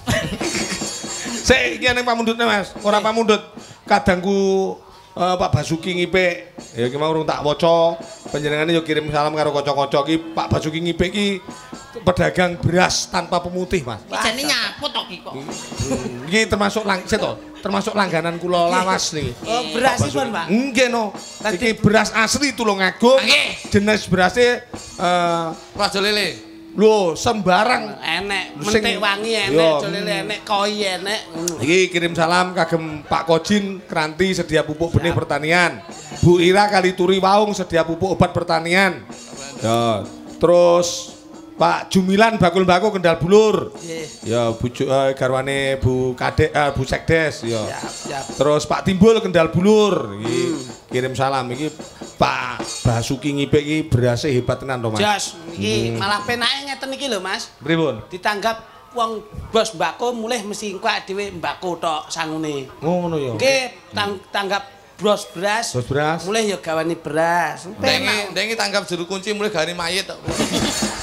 Sik iki ning pamundhutne Mas. Ora pamundhut. Kadangku eh, Pak Basuki ngipik. Ya iki mau urung tak waca. Panjenengane yo kirim salam karo kanca-kanca iki Pak Basuki ngipik iki pedagang beras tanpa pemutih, Mas. Jane nyaput kok iki kok. Iki termasuk lang set to, termasuk langganan kula lawas niki. Oh, beras pun, Pak. Nggih no. Iki beras asli Tulungagung. Nggih. Jenis berasnya eh Raja lele. Lho sembarang. Enek, mentik wangi enek, jolele enek, koi enek. Iki kirim salam kagem Pak Kojin Kranti sedia pupuk benih pertanian. Bu Ira Kalituri Waung sedia pupuk obat pertanian. Ya, terus Pak Jumilan bakul bako Kendal Bulur. Nggih. Ya, Bu Ju- eh, garwane Bu Kadek eh, Bu Sekdes ya. Siap, siap. Terus Pak Timbul Kendal Bulur. Iki kirim salam iki Pak Basuki ngipik iki berase hebat tenan to, Mas. Jos, iki malah penake ngeten iki lho, Mas. Pripun? Ditanggap wong bos mbako mulih mesti engko dhewe mbako tok sangune. Ngono ya. Nggih, tang tanggap bros beras. Bros beras. Mulih ya gawani beras. Dengi Penak. dengi tanggap juru kunci mulai gari mayit.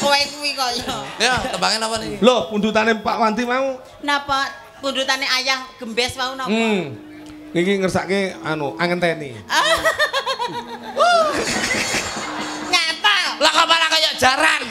Kowe kuwi kok ya. Ya, tembangnya apa nih? Loh, pundutane Pak Wanti mau Napa pundutane ayah gembes mau napa? Hmm. Iki ngersake anu angenteni. Ngapa? Lah kok malah kayak jaran.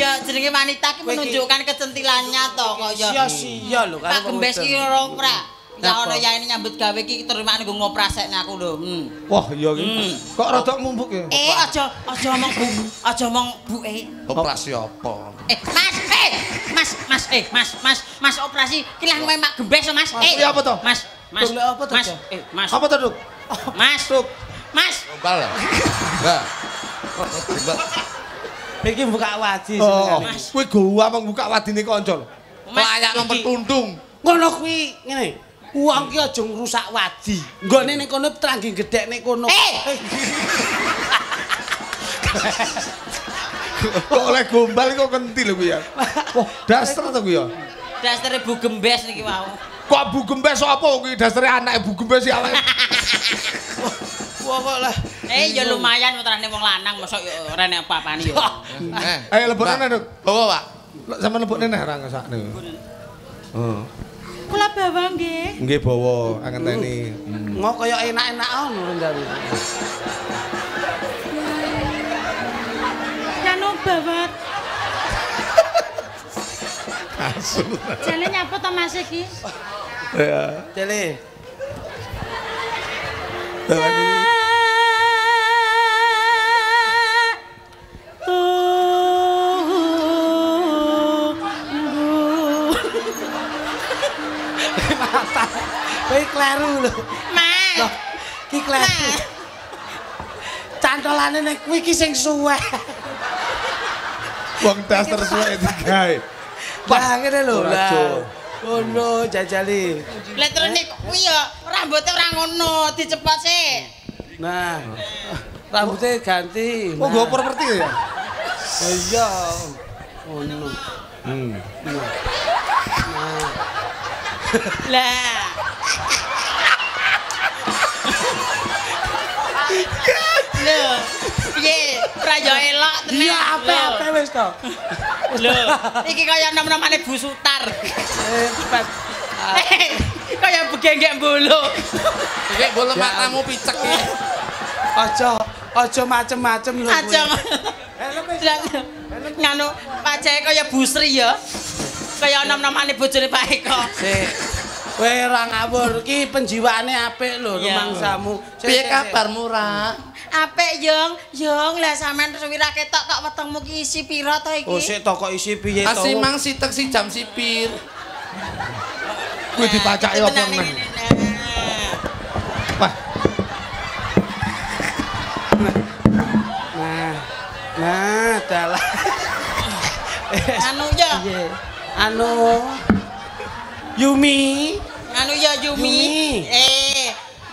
Ya jenenge wanita ki menunjukkan kecentilannya to kok ya. Sia-sia lho Pak wong Gembes ki ora ora. Ya ono ya ini nyambut gawe ki terima nggo ngoprasekne aku lho. Hmm. Wah, iya iki. Hmm. Kok rada mumpuk ya? Eh aja aja omong bu, aja omong bu eh. Operasi apa? Eh, Mas, eh, Mas, Mas, eh, Mas, Mas, Mas operasi kilang kowe mak gembes oh, Mas. Eh, apa toh? Mas, Mas, apa toh, Mas, eh, Mas. Apa to, Duk? Mas, Mas. Gombal. Kok gombal? Iki buka waji Oh, senengane. Mas. kowe gowa apa buka wadine kanca lho. Kok ayak nomor iki- tundung. Ngono kuwi ngene. Wong ki aja ngrusak wadi. Nggone ning kono tranggi gedhek ning kono. Eh! Kok oleh gombal kok kenti lho kuwi ya. Wah, daster to kuwi ya. Dasare bu gembes niki wau. Kok Bu Gembes apa kuwi dasare anake Bu Gembes ya awake. Wah kok lah. Eh, ya lumayan putrane wong lanang mosok ya ora nek apa-apane ya. Eh, Ayo lebokne, Mbak. Duk. Bawa, Pak. Sama lebokne neh ra ngesakne. Heeh. Kula bawa nggih. Nggih bawa angenteni. Mau kaya enak-enak ngono ndari. Yanu bawa. Jane nyapa to Mas iki? Ya. Cele. Kowe kleru lho. Mas. Loh, Ki kleru. Cantolane nek kuwi ki sing suwe. Wong daster suwe digawe. Lah ngene lho. Ngono jajali. Lah terus nek kuwi ya rambutnya ora ngono, dicepot sik. Nah. Rambutnya ganti. Oh, nggo properti ya? Oh iya. Ngono. Hmm. Lah. Tenan. Iya ape-ape wis to. Lho, iki kaya nom-nomane Bu Sutar. Eh, cepet. Kaya begenggek bolo. Iki bolo matamu picek iki. Aja aja macem-macem lho. Aja. Nganu wajahe kaya busri ya. Kaya nom-nomane bojone Pak Eko. Sik. Kowe ora ngawur, iki penjiwane apik lho rumangsamu. Piye kabarmu, Ra? Apik, Yung. Yung, lah sampean suwi ra ketok kok wetengmu ki isi pira to iki? Oh sik toko isi piye to? Asimang sitek si jam sipir. Kuwi apa Tenan meneh? iki, nah. Wah, Nah. Nah, dalah. Anu ya? Anu Yumi, anu ya Yumi. Yumi. Eh,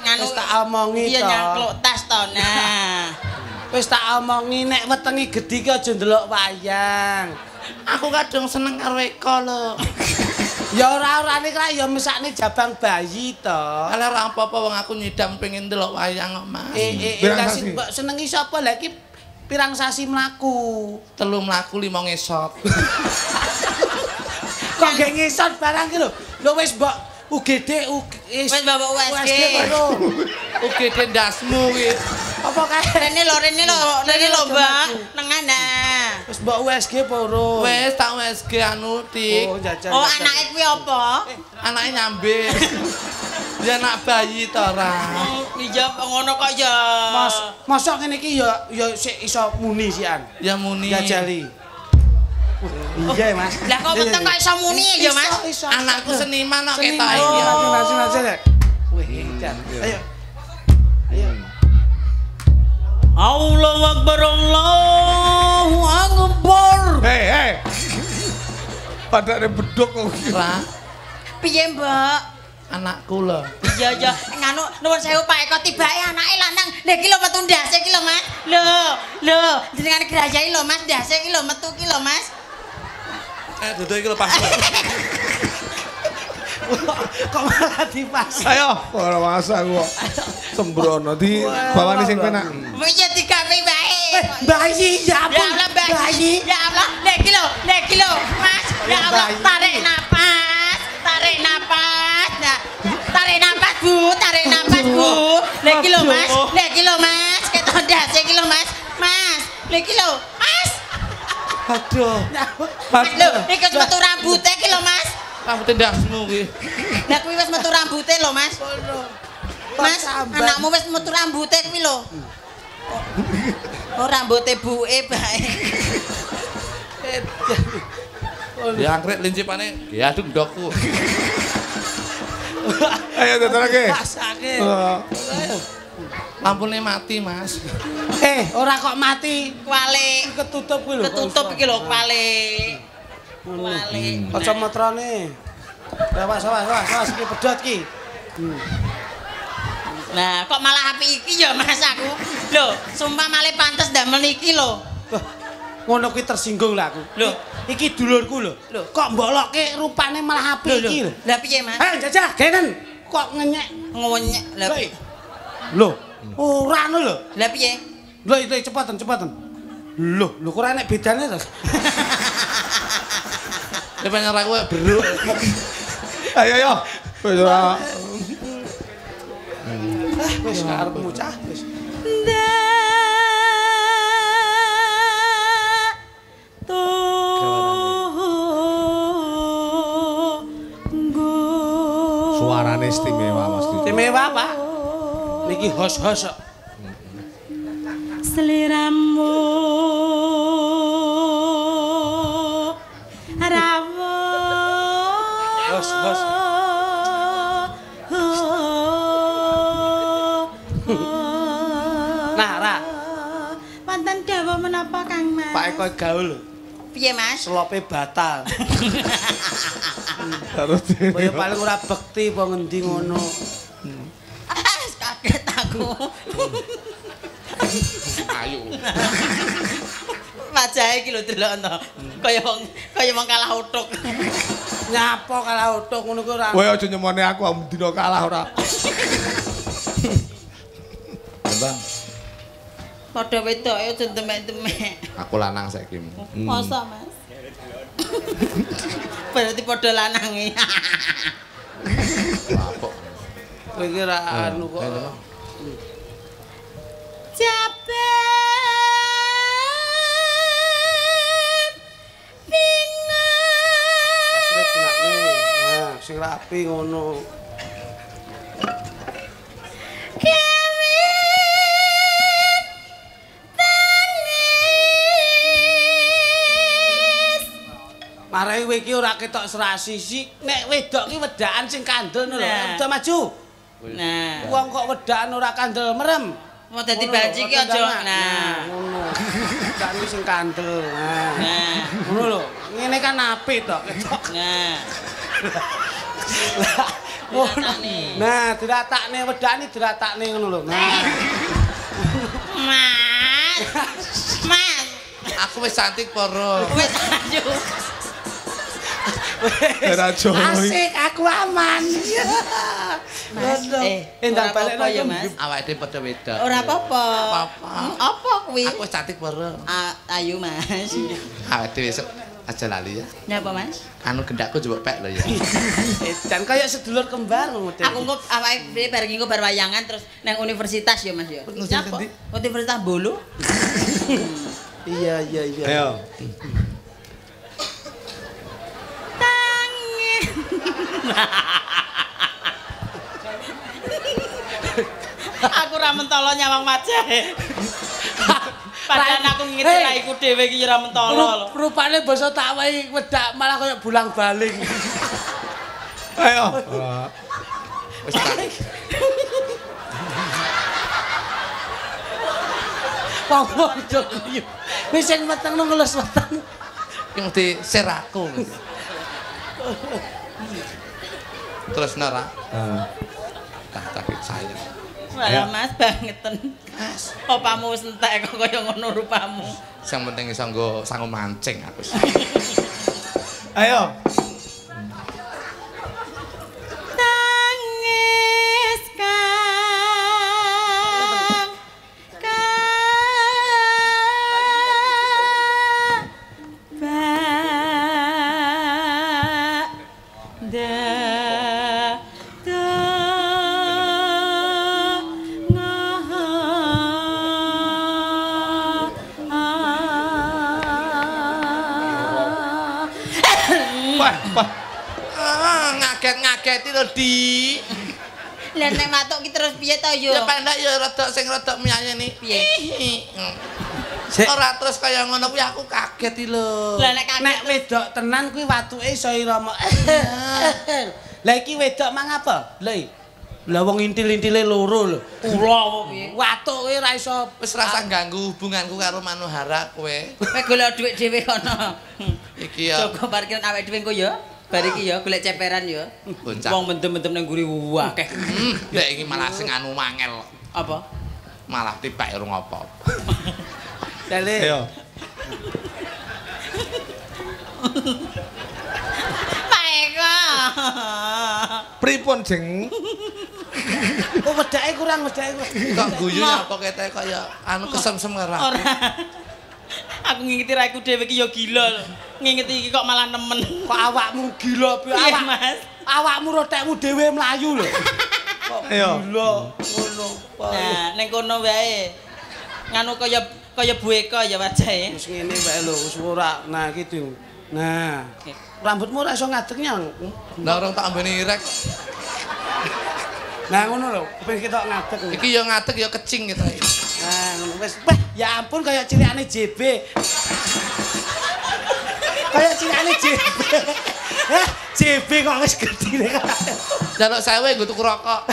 nganu wis tak omongi Iya to. nyangkluk tas to. Nah. Wis tak omongi nek wetenge gedhi ki aja ndelok wayang. Aku kadung seneng karo Eko lho. Ya ora-orane kra ya mesakne jabang bayi to. Ala ora apa-apa wong aku nyidam pengen delok wayang kok, Mas. Eh eh eh lah mbok senengi sapa lah iki pirang sasi mlaku. Telu mlaku lima ngesot. Kok gak ngisot barang ki lho. Lho wis mbok UGD U- Wis bawa USG. UGD ndasmu kuwi. Apa kae? Rene lho, rene lho, rene lho, Mbak. Nengan nah. Wis mbok USG apa urung? Wes tak WSG anu tik. Oh, jajan. Oh, anake kuwi apa? Anake nyambe. Dia anak bayi to ora. Oh, Iya, ngono kok ya. Mas, masa ngene iki ya ya sik iso muni sian. Ya muni. Jajali. Iya, Mas. Lah kok weteng kok iso muni ya, Mas? Anakku seniman kok Seniman. ketok iki. Maju, maju. Dek. Wih, Jan. Ayo. Ayo. Allahu Akbar, Allahu Akbar. hei, hei. Padane bedok kok. Ra, Piye, Mbak? anakku lho. Iya, iya. Nganu nuwun sewu Pak Eko tibake anake lanang. Lah iki lho metu ndase iki lho, Mas. Lho, lho, jenengan gerajai lho, Mas. Ndase iki lho metu iki lho, Mas. Eh, dudu iki lho pas. Kok malah dipas? Ayo, ora masa gua. Sembrono di bawani sing penak. Wis ya digawe wae. Bayi, ya Ya ampun. Allah, bayi. Ya Allah, lek iki lho, lek iki lho, Mas. Ya Ya, Allah, tarik napas. Tarik napas. Tarik napas, Bu. Tarik napas, Bu. Lek iki lho, Mas. Lek iki lho, Mas. Ketok ndase iki lho, Mas. Mas, lek iki lho. Aduh. Mas lho, iki wis metu rambute iki lho, Mas. Rambut ndasmu kuwi. Lah kuwi wis metu rambute lho, Mas. Mas, anakmu wis metu rambute kuwi lho. Oh, rambute buke bae. Ya angkrek lincipane. Ya aduh ndokku. Ayo teterake. Pasake. Lampune mati, Mas. Eh, ora kok mati. Kwalik. Ketutup kuwi lho. Ketutup iki lho kwalik. Kwalik. Kacamatane. Awas, awas, awas, awas iki pedhot iki. Nah, kok malah apik iki ya Mas aku. Lho, sumpah malah pantes damel niki lho. Ngono kuwi tersinggung lah aku. Lho. iki dulurku lho. Lho. Kok mbolokke rupane malah apik iki lho. Lah piye, Mas? Eh, jajah, genen. Kok ngenyek. Ngonyek. Lah Lho. Lho, ora ngono lho. lah piye? Lho, itu cepetan, cepetan. Lho, lho kok ora enek bedane to? Dia pengen aku beruk. Ayo, ayo. Wis ora. Wis karepmu cah, wis. Suarane istimewa Mas. Istimewa, Pak. Niki hos-hos kok. Seliramu. Nah, Ra. Wonten dawa menapa Kang Mas? Pak Eko gaul lho. Piye, Mas? Selope batal. Terus Kaya paling ora bekti apa ngendi ngono. Aku. Ayo. Wajah iki lho delok to. Kaya wong kaya wong kalah utuk. Nyapo kalah utuk ngono kuwi ora. Kowe aja nyemone aku dina kalah ora. Bang. Padha wedoke aja demek-demek. Aku lanang saiki. Masa, Mas? Berarti padha lanange. Apa? Kowe iki ra anu kok. Jabat benakne. Nah, sing rapi ngono. Marai kowe iki ora ketok serasi sih. Nek wedok ki wedakan sing kandel lho. Nah. Udah maju. Nah, Wong kok wedakan ora kandel merem. Mau dadi baji ki aja. Nah. ngono. Ki sing kandel. Nah. Nah, Ngono lho. Ngene kan apik to ketok. nah. Ngono. Diratakne. Nah, diratakne wedane diratakne ngono lho. Nah. Mas. Mas. Aku wis cantik poro. Wis ayo. Asik aku aman. Mas, eh, Endang ora balik ya. Mas. Awake dhewe padha wedok. Ora apa-apa. Apa-apa. Hmm, Apa kuwi? Aku wis cantik. A- Ayo, Mas. Awake dhewe esuk aja lali ya. Nyapa, Mas? Anu gendakku coba pek lho ya. Dan kayak sedulur kembar model. Aku engko awake dhewe bareng engko bar wayangan terus nang universitas ya, Mas ya. Endi? Universitas Bolu. Iya iya iya. Ayo. Tangen. aku ra mentolo nyawang majahe. Padahal aku ngerti Hei. raiku dhewe iki ya ra mentolo lho. Ru- Rupane basa tak wae wedak malah kayak bulang baling. Ayo. Wis tak. Wong-wong do guyu. Wis sing meteng nang ngelus meteng. Iki mesti seraku. Terus nara. Tak sakit sayang. Walah Mas bangeten. Mas, opamu wis entek kok kaya ngono rupamu. Yang penting iso nggo sanggo mancing aku. Ayo. Tangis ngaget-ngageti lho, Di. Lah nek matuk ki terus piye to yo? Ya pendek ya rada sing rada miyayeni. Piye? Sik. Ora terus kaya ngono kuwi aku kaget iki lho. Lah nek kaget Nek wedok tenan kuwi watuke iso irama. Lah iki wedok mang apa? Lah i. Lah wong intil-intile loro lho. kula apa piye? Watuke ora iso Wis rasa ganggu hubunganku karo Manuhara kowe. Kowe golek dhuwit dhewe kono. Iki ya Jaga parkiran awake dhewe engko ya. Bar iki ya golek ceperan ya. Wong mendem-mendem nang nguri akeh. Hmm, lek iki malah sing anu mangel. Apa? Malah tipak urung apa. Dale. Ayo. Pak Eko. Pripun, Jeng? Oh wedake kurang wedake kurang. Kok guyu apa kete kaya anu kesemsem karo aku. Ora. Aku ngingeti raiku dhewe iki ya gila lho. Ngingeti iki kok malah nemen. Kok awakmu gila pi Iya, awak. Mas. Awakmu rotekmu dhewe mlayu lho. Kok gila ngono. Nah, ning kono wae. Nganu kaya kaya Bu Eko ya wajahe. Wis ngene wae lho, wis ora. Nah gitu. Nah, rambutmu ora iso ngadeg nyang. Lah orang tak ambeni irek. Nah ngono lho, ben ketok ngadeg. Iki ya ngadeg ya kecing gitu. Nah, wis. Wah, ya ampun kaya cilikane JB. kaya cilikane JB. Hah, JB kok wis gedine. Jaluk sewe nggo tuku rokok.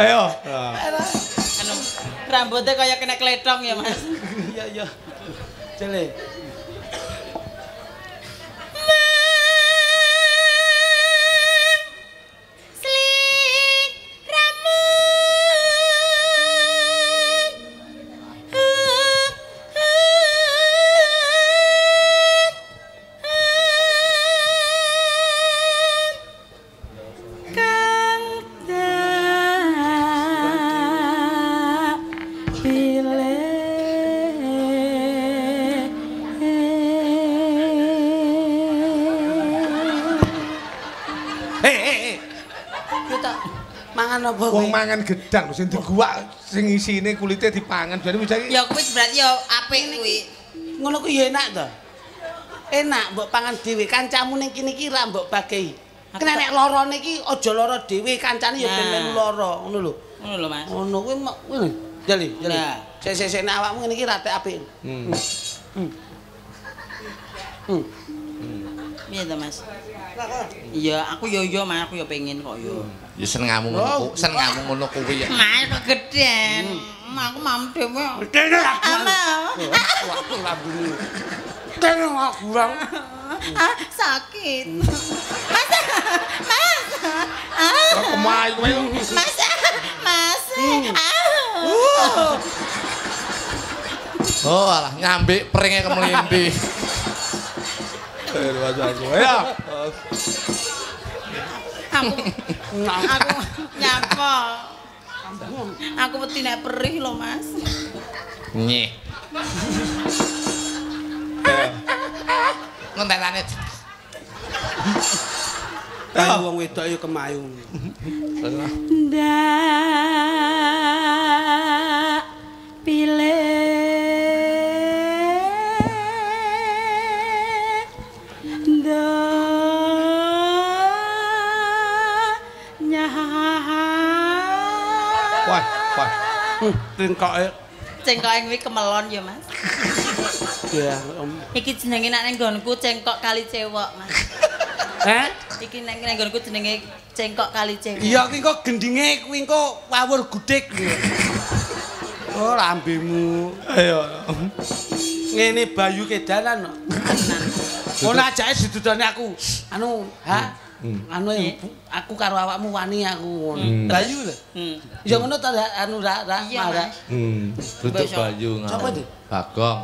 Ayo. Anu rambutnya kaya kena kletong ya, Mas. Iya, iya. Cile. Apa Wong kowe? mangan gedang sing diguwak sing isine kulite dipangan. Jadi iki Ya kuwi berarti ya apik kuwi. Ngono kuwi ya enak to. Enak mbok pangan dhewe, kancamu ning kene iki ra mbok bagehi. Kene nek lorone iki aja lara dhewe, kancane ya ben melu lara, ngono lho. Ngono lho Mas. Ngono kuwi mak ngono. Jali, jali. Nah. Sesek awakmu ngene iki ra apik. Hmm. Hmm. Piye to Mas? Iya, aku yo yo Mas, aku yo pengen kok yo. Ya senengamu ngono ku, senengamu ngono kuwi ya. Mas kok gedhen. Aku mam dhewe. Kene ra Ama. Waktu lambungmu. Kene aku bang. Ah, sakit. Mas. Mas. Ah. Kemayu kowe. Mas. Mas. Ah. Oh alah nyambik pringe kemelimpi. Eh, Mas aku. Ya. Aku aku nyapa. Aku wedi nek perih lho, Mas. Nyeh. Ngentenane. Ayo wong wedok ya kemayu. Ndak pilih Tingkoke Cengkoke kuwi kemelon ya, Mas. ya. Om. Iki jenenge nek ning nggonku cengkok kali cewek, Mas. Heh? Iki nek ning nggonku jenenge cengkok kali cewek. Iya kuwi kok gendinge kuwi kok wawur gudik. Oh lambemu. Ayo. Ngene Bayu kedanan. no. Ngono ajake didudoni aku. Anu, ha? Anu Iya. bu- aku karo awakmu wani aku ngono. Bayu lho. Hmm. Ya ngono ta anu ra ra marah. Mas. Hmm, Besok. Bayu Sapa ngono. itu? Bagong.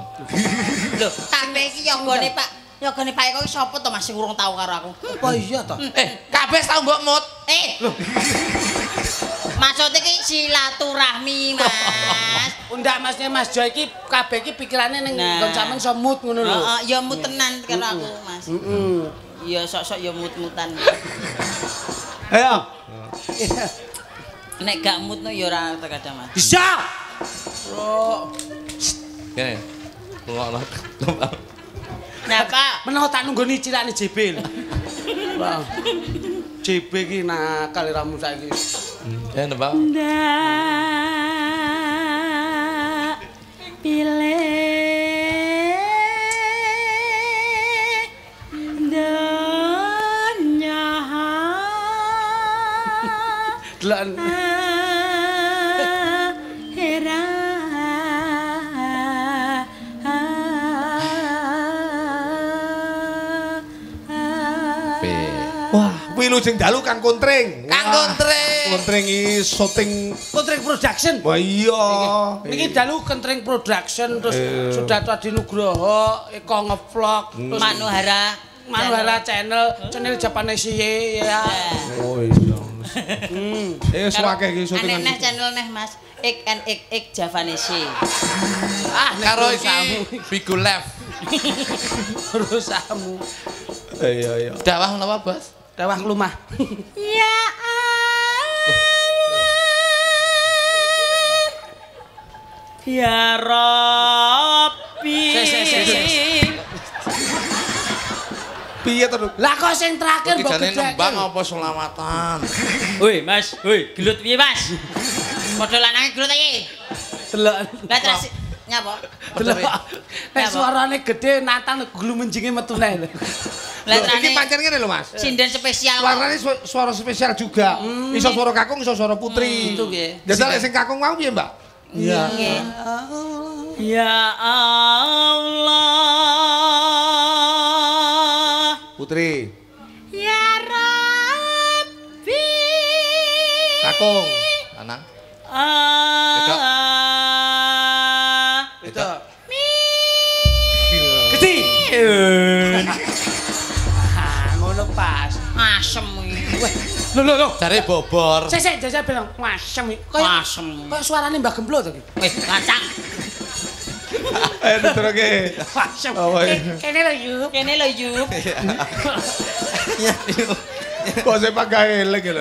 Lho, sampe iki yogane Pak. Yogane Pak Eko iki sapa to Mas sing urung tau karo aku? Apa iya to? Eh, kabeh tau mbok mut. Eh. Maksud iki silaturahmi, Mas. Undak masnya Mas Jo iki kabeh iki pikirane ning Nah. kon sampean iso mood ngono lho. Heeh, ya mut tenan karo aku, Mas. Heeh. Ya sok-sok ya mut-mutan. Ayo. Nek gak mut no ya ora terkadang, Mas. Bisa. Bro, Kene. Ngono. Napa? menawa tak nunggoni cilane JB lho. Wah. JB iki nakal ramu saiki. Ya nembak. Ndak pilih kuwi lu sing dalu kan kontring. Kang Kontring. Kontring iki syuting. Kontring Production. Wah iya. Niki dalu Kentring Production terus Eh. Sudarto Adi Nugroho, Eko Ngevlog, terus Manuhara Manuhara Channel, channel Japanese ya. Oh iya. Hmm. Eh suwake iki syutingan. Aneh neh channel neh Mas. Ik and ik ik Javanese. Ah, nek Karo iki Bigu Left. urusamu. Iya iya. Dawah menapa, Bos? Dawah lumah. Ya Allah. Ya Rabbi. Piye to? Lah kok sing terakhir mbok gedheke. nembang apa selawatan? Woi, Mas, woi, gelut piye, Mas? Model lanange gelut iki. Delok. Lah terus nyapa? Delok. Nek suarane gede nantang gulu menjinge metu neh. Terus pancen ngene lho, Mas. sinden spesial. Su- suara spesial juga. Iso suara kakung, iso suara putri. Itu nggih. Lek sing kakung mau piye, Mbak? Iya. Ya Allah. Putri. Ya Rabbi. Kakung. Lanang. Ah. Lho lho lho. Jare bobor. Sik sik jajal bilang masem iki. Kayak Asem. kayak suarane Mbah Gemblo to iki. Wis kacang. Eh diteruke. Masem. Iya. Kene lho yuk. Kene lho, Yuk. Kok saya pakai elek lho.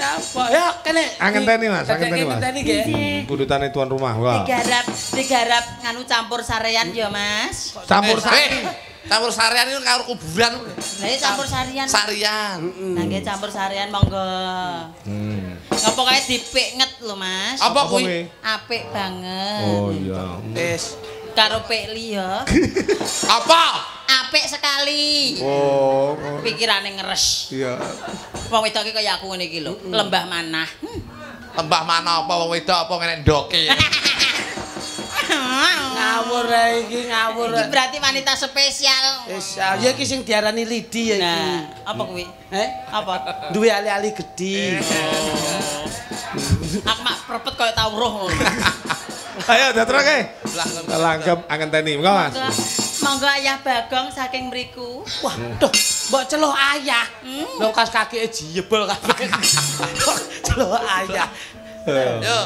Apa? Ya kene. Angenteni, Mas, angenteni, Mas. Angenteni nggih. Tuan rumah. Wah. Digarap, digarap nganu campur sarean ya, Mas. Campur Eh, sari. eh, Campur sarian itu karo kuburan. Lah campur sarian. Sarian. Nah, nggih campur sarian monggo. Hmm. Ngopo kae dipiknget lho, Mas. Apa Apa kuwi? Apik banget. Oh iya. Wis. Karo Pekli ya. Apa? Apik sekali. Oh. Pikirane ngeres. Iya. Wong wedok iki kaya aku ngene iki lho, lembah manah. Hmm. Lembah mana apa wong wedok apa ngenek ndoke. Ngawur ae iki ngawur. Iki berarti wanita spesial. Wis ya iki sing diarani lidi ya iki. Nah, apa kuwi? Eh? Apa? Duwe ali-ali gedhi. Aku mak prepet kaya tau roh ngono. Ayo datrake. Langkep angenteni. Monggo Mas. Monggo, ayah Bagong saking mriku. Wah, duh, mbok celuh ayah. Lho kas kakeke jebol kabeh. celuh ayah. Yo.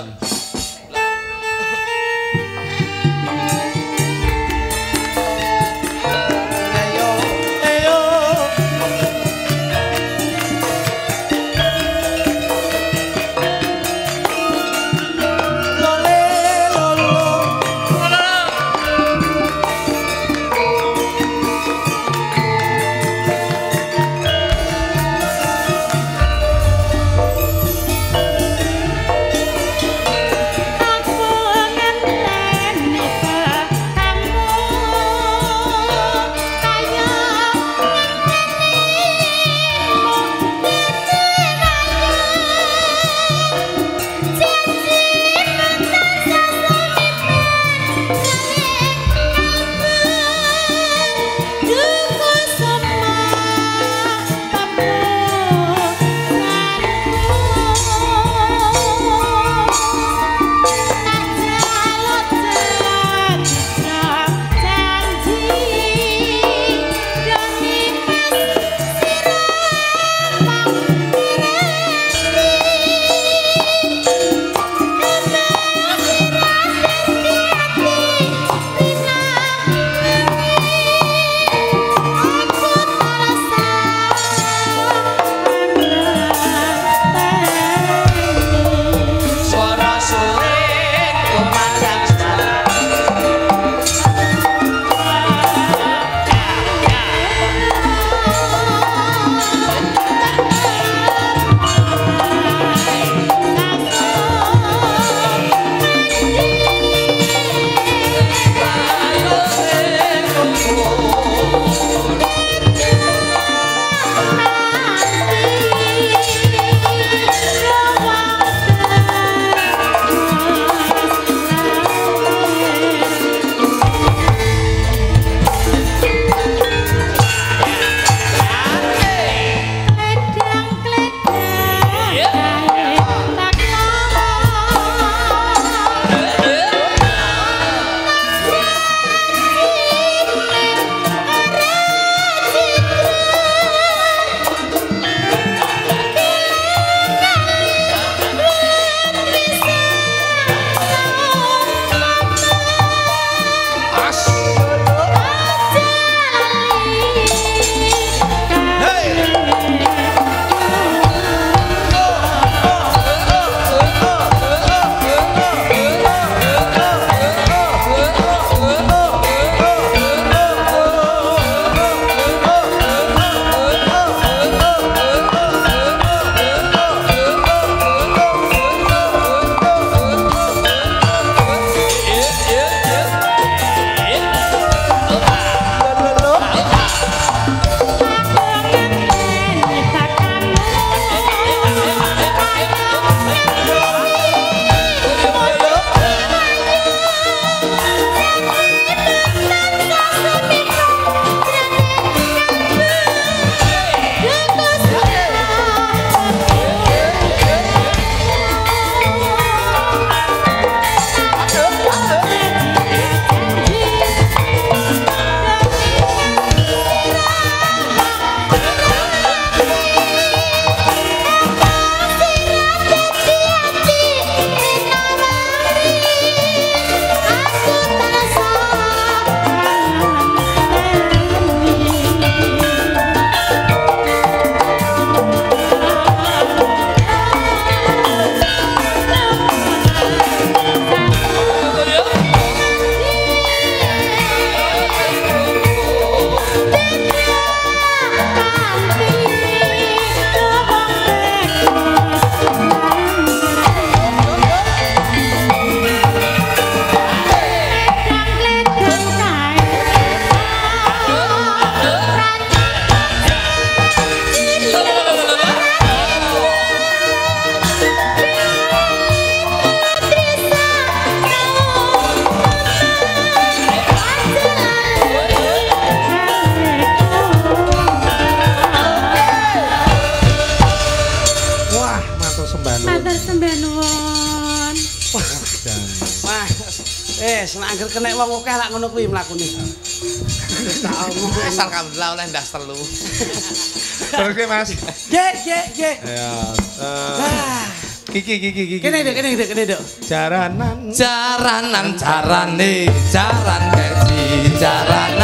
Jaranan. Jaranan jarane jaran jaranan jaranan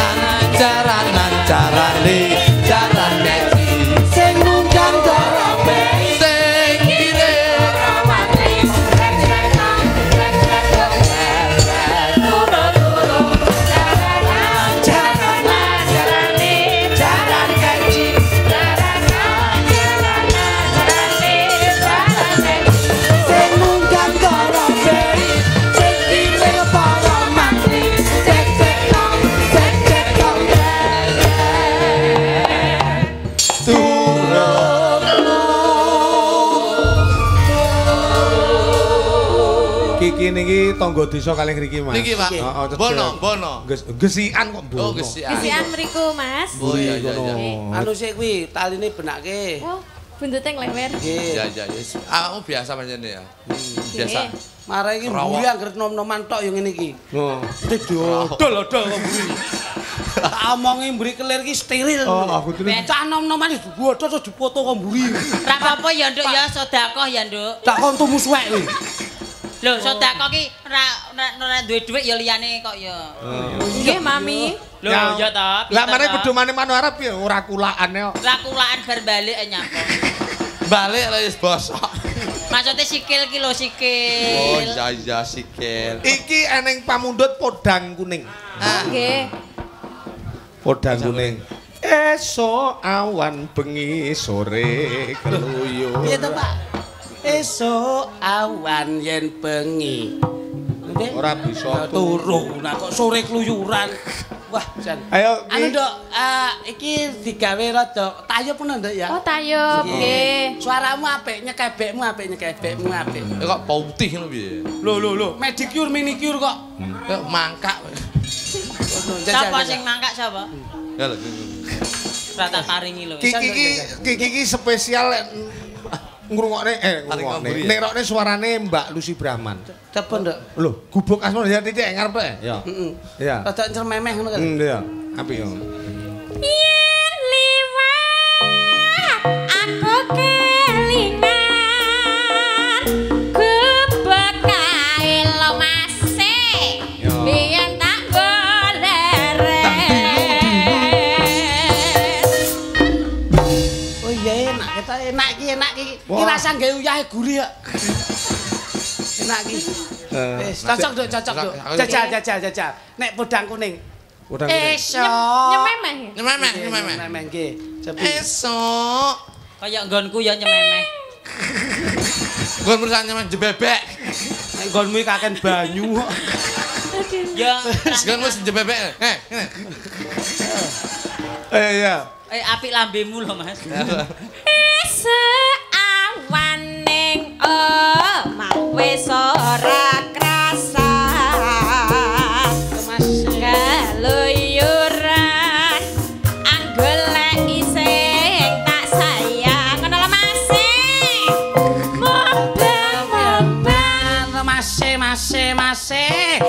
Kiki niki tangga desa kalih ngriki Mas. niki Pak Heeh, bono bono Ges- Gesikan kok bono. oh gesi Kesian mriku, Mas. oh iya iya iya Anu sik kuwi taline benake. Oh, buntutnya nglewer. Nggih. iya iya yes. ah kamu biasa macam ini ya biasa Nggih. Mare iki mburi anggere nom-noman tok ya ngene iki. Oh. Dodol-dodol kok mburi. Tak omongi mburi kelir iki steril. Oh, aku tuh Cah nom-noman iki bodho terus dipoto kok mburi. Ora apa-apa ya, Nduk ya, sedekah ya, Nduk. Tak kon tumu suwek kuwi. Lho, sedekah ki ora ora duwe dhuwit ya liyane kok ya. Nggih, Mami. Lho, ya ta. Lah mare bedumane manu Arab ya ora kulaane kok. Lah kulaan bar balik nyapa. balik lah wis bosok Maksudnya sikil ki lho oh sikil. iya iya sikil Iki eneng pamundhut podang kuning. ah Nggih. Podang kuning. Esok awan bengi sore keluyur. Piye to, Pak? Esuk awan yen bengi. Ora bisa turu. Nah kok sore kluyuran. Wah, jan. Ayo, Anu. Nduk, ah, iki digawe rada tayub ngono, Nduk ya. Oh, tayub. Nggih. Suaramu apik, nyekebekmu apik, nyekebekmu apik. Eh, kok putih ngono piye Lho, lho, lho, medicure minicure kok. kok mangkak Sapa sing mangkak sapa? ya lho Ora tak paringi lho. Kiki ki Kiki ki spesial ngrungokne eh ngrungokne. Nerokne suarane Mbak Lucy Brahman. Cepet, Nduk. Lho, gubuk asma ya titik ngarep e. Ya. Heeh. Ya. Rada cermemeh ngono kan. Hmm, ya. Apik yo. Yen Wah. rasa gawe uyahe gurih kok. Enak iki. Eh, Wis cocok Nduk, cocok Nduk. Aku- Jajal, jajal, jajal. Nek podang kuning. Podang kuning. Esok. nyememeh nyememeh nyememeh Nyememeh nggih. Cepi. esok Kaya nggonku ya nyememeh. gon perusahaan nyememeh jebebek Nek nggonmu iki kaken banyu kok. Ya. gon wis jebebek eh ngene. Eh ya. Eh apik lambemu lho, Mas. Seawan ning omah wis ora krasa Mas. keluyuran anggoleki sing tak sayang ngono lho Mas Mombang-mombang Mase, mase, mase.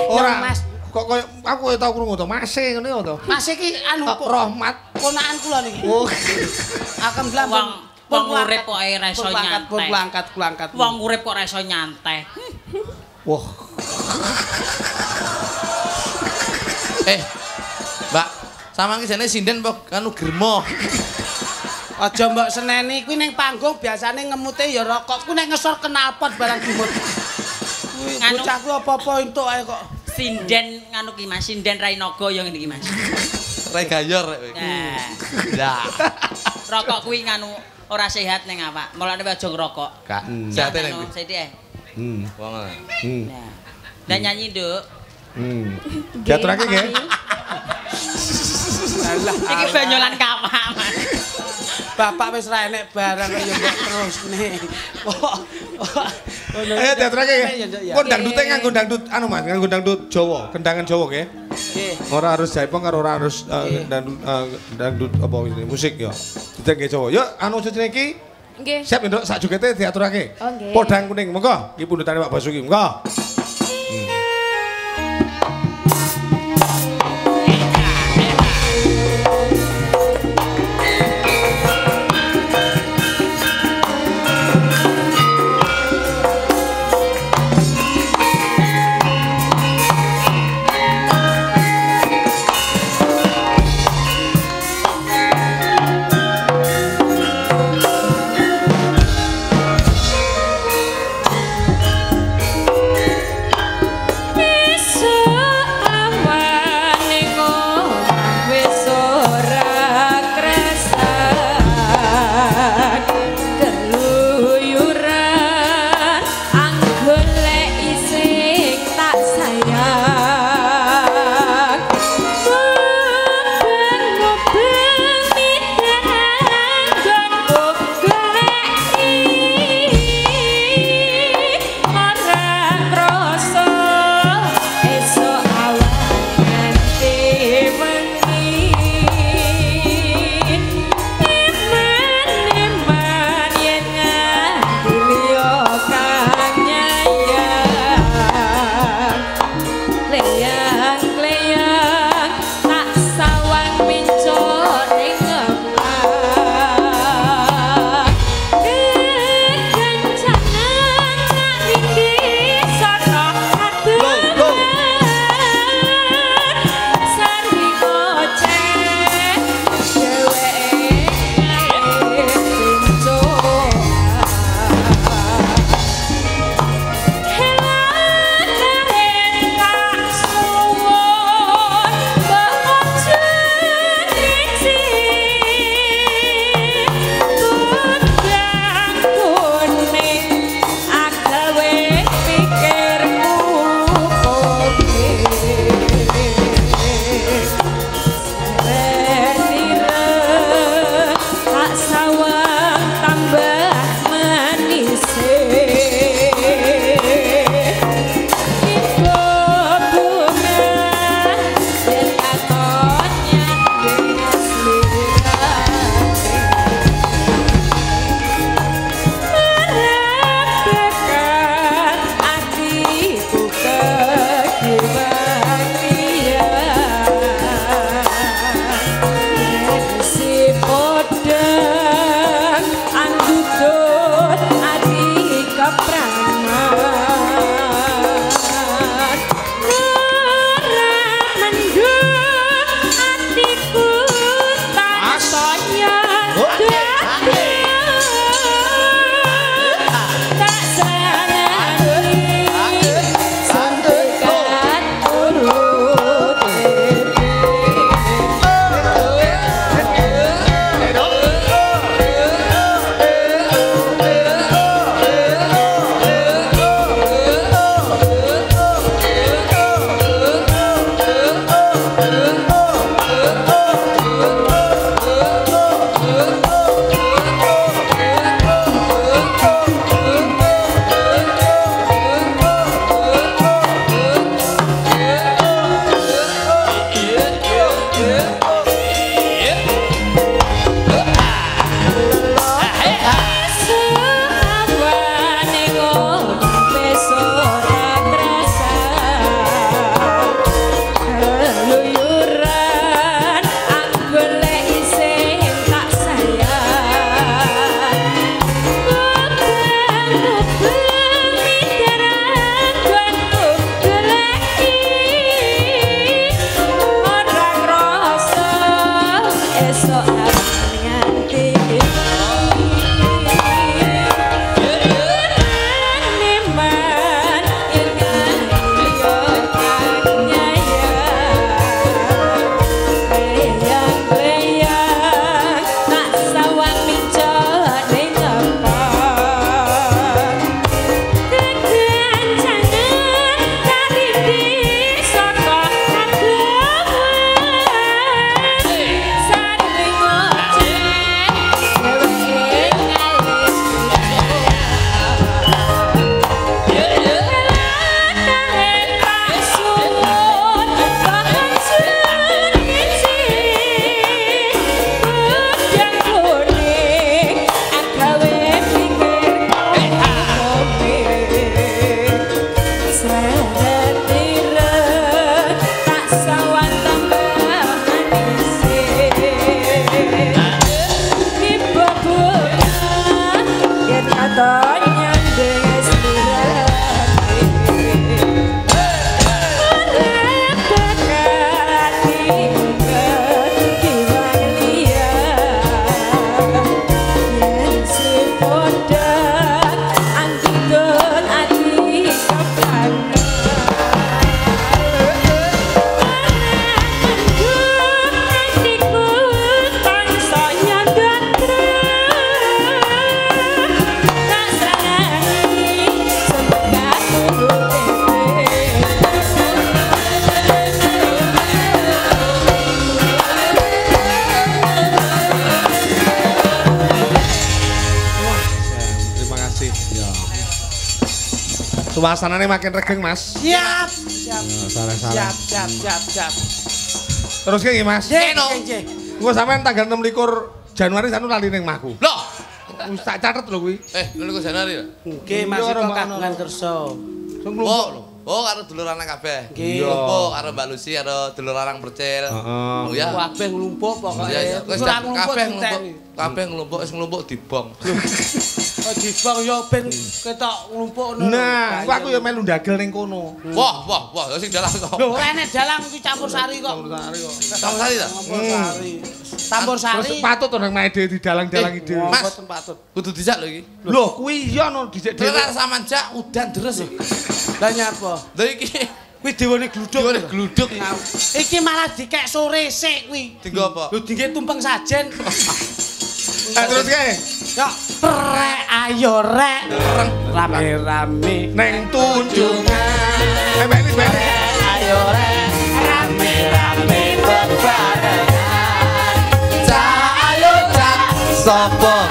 Ora. Mas. Kok koyo aku tau krungu to, Mase ngene to. Mas iki anu Ah, Rahmat. ponakan kula niki. Oh. Akan Wong wong urip kok ora iso nyantai. pelangkat, pelangkat. Wong urip kok ora iso nyantai. Wah. eh mbak sama ki jane sinden apa kanu germo Aja mbok seneni kuwi ning panggung biasane ngemute ya rokok. Kuwi nek ngesor knalpot barang dimut. Kuwi Nganu- bocah kuwi apa-apa entuk ae kok. Sinden nganu ki Mas, sinden Rainaga ya ngene iki Mas. Rai gayor rek kowe. Nah, Lah, rokok kuwi nganu ora sehat ning awak. Mulane aja ngerokok. Kak, sehate ning Anu, ndi? Sithik ae. Hmm. Wong. Hmm. Nah. Lah nyanyi, Nduk. Hmm. Diaturake nggih. Alah. Iki banyolan kawak, Mas. Bapak wis ra enek barang kok ya mbok terusne. Kok. Ayo diaturake nggih. Ya, Nduk, ya. Pun dangdute nganggo dangdut anu Mas, nganggo dangdut Jawa, kendangan Jawa nggih. Nggih. Ora harus jaipong karo ora harus eh, dangdut eh, dangdut apa ini musik ya. Dite nggih Jawa. Yuk anu jenenge iki nggih siap nduk sak jogete diaturake. Oh, nggih. Podang kuning monggo. Iki pundutane Pak Basuki monggo. Suasanane makin regeng, Mas. Siap. Siap. Salah-salah. Siap, siap, siap, siap. Terus nggih, Mas. Jek, jek. Gua sampean tanggal 26 Januari sanu lali ning mahku. Loh, Wis tak catet lho kuwi. eh niku Januari lho. Nggih, Mas Iya, Rombongan kagungan kersa. Sing Oh, oh karo dulur anak kabeh. Nggih. Oh, karo Mbak Lucy karo dulur arang percil. Heeh. Oh ya. Kabeh nglumpuk pokoke. Iya, iya. Wis kabeh nglumpuk. Kabeh nglumpuk, wis nglumpuk dibong. Dibang yo ben ketok nglumpuk ngono. Nah, aku ya melu ndagel ning kono. Wah, wah, wah, ya sing dalang kok. Lho, ora enek dalang kuwi campur sari kok. Kamu sari ta? Campur sari. Campur Terus sari. patut to nang maede didalang-dalang Eh, ide. Mas. Mboten patut. Kudu dijak lho iki. Lho, kuwi iya no dhisik dhewe. Tenar samanja udan deres iki. Lah nyapa? Lho iki Kuwi diwone gluduk. diwane gluduk. Iki malah dikek sore sik kuwi. Tinggo apa? Lho dingge tumpeng sajen. Eh, terus kae Yo, rek ayo rek. Rame-rame. neng tunjungan. Eh, Mbak Elis. Ayo rek. Rame-rame bebarengan. Cak ayo cak sapa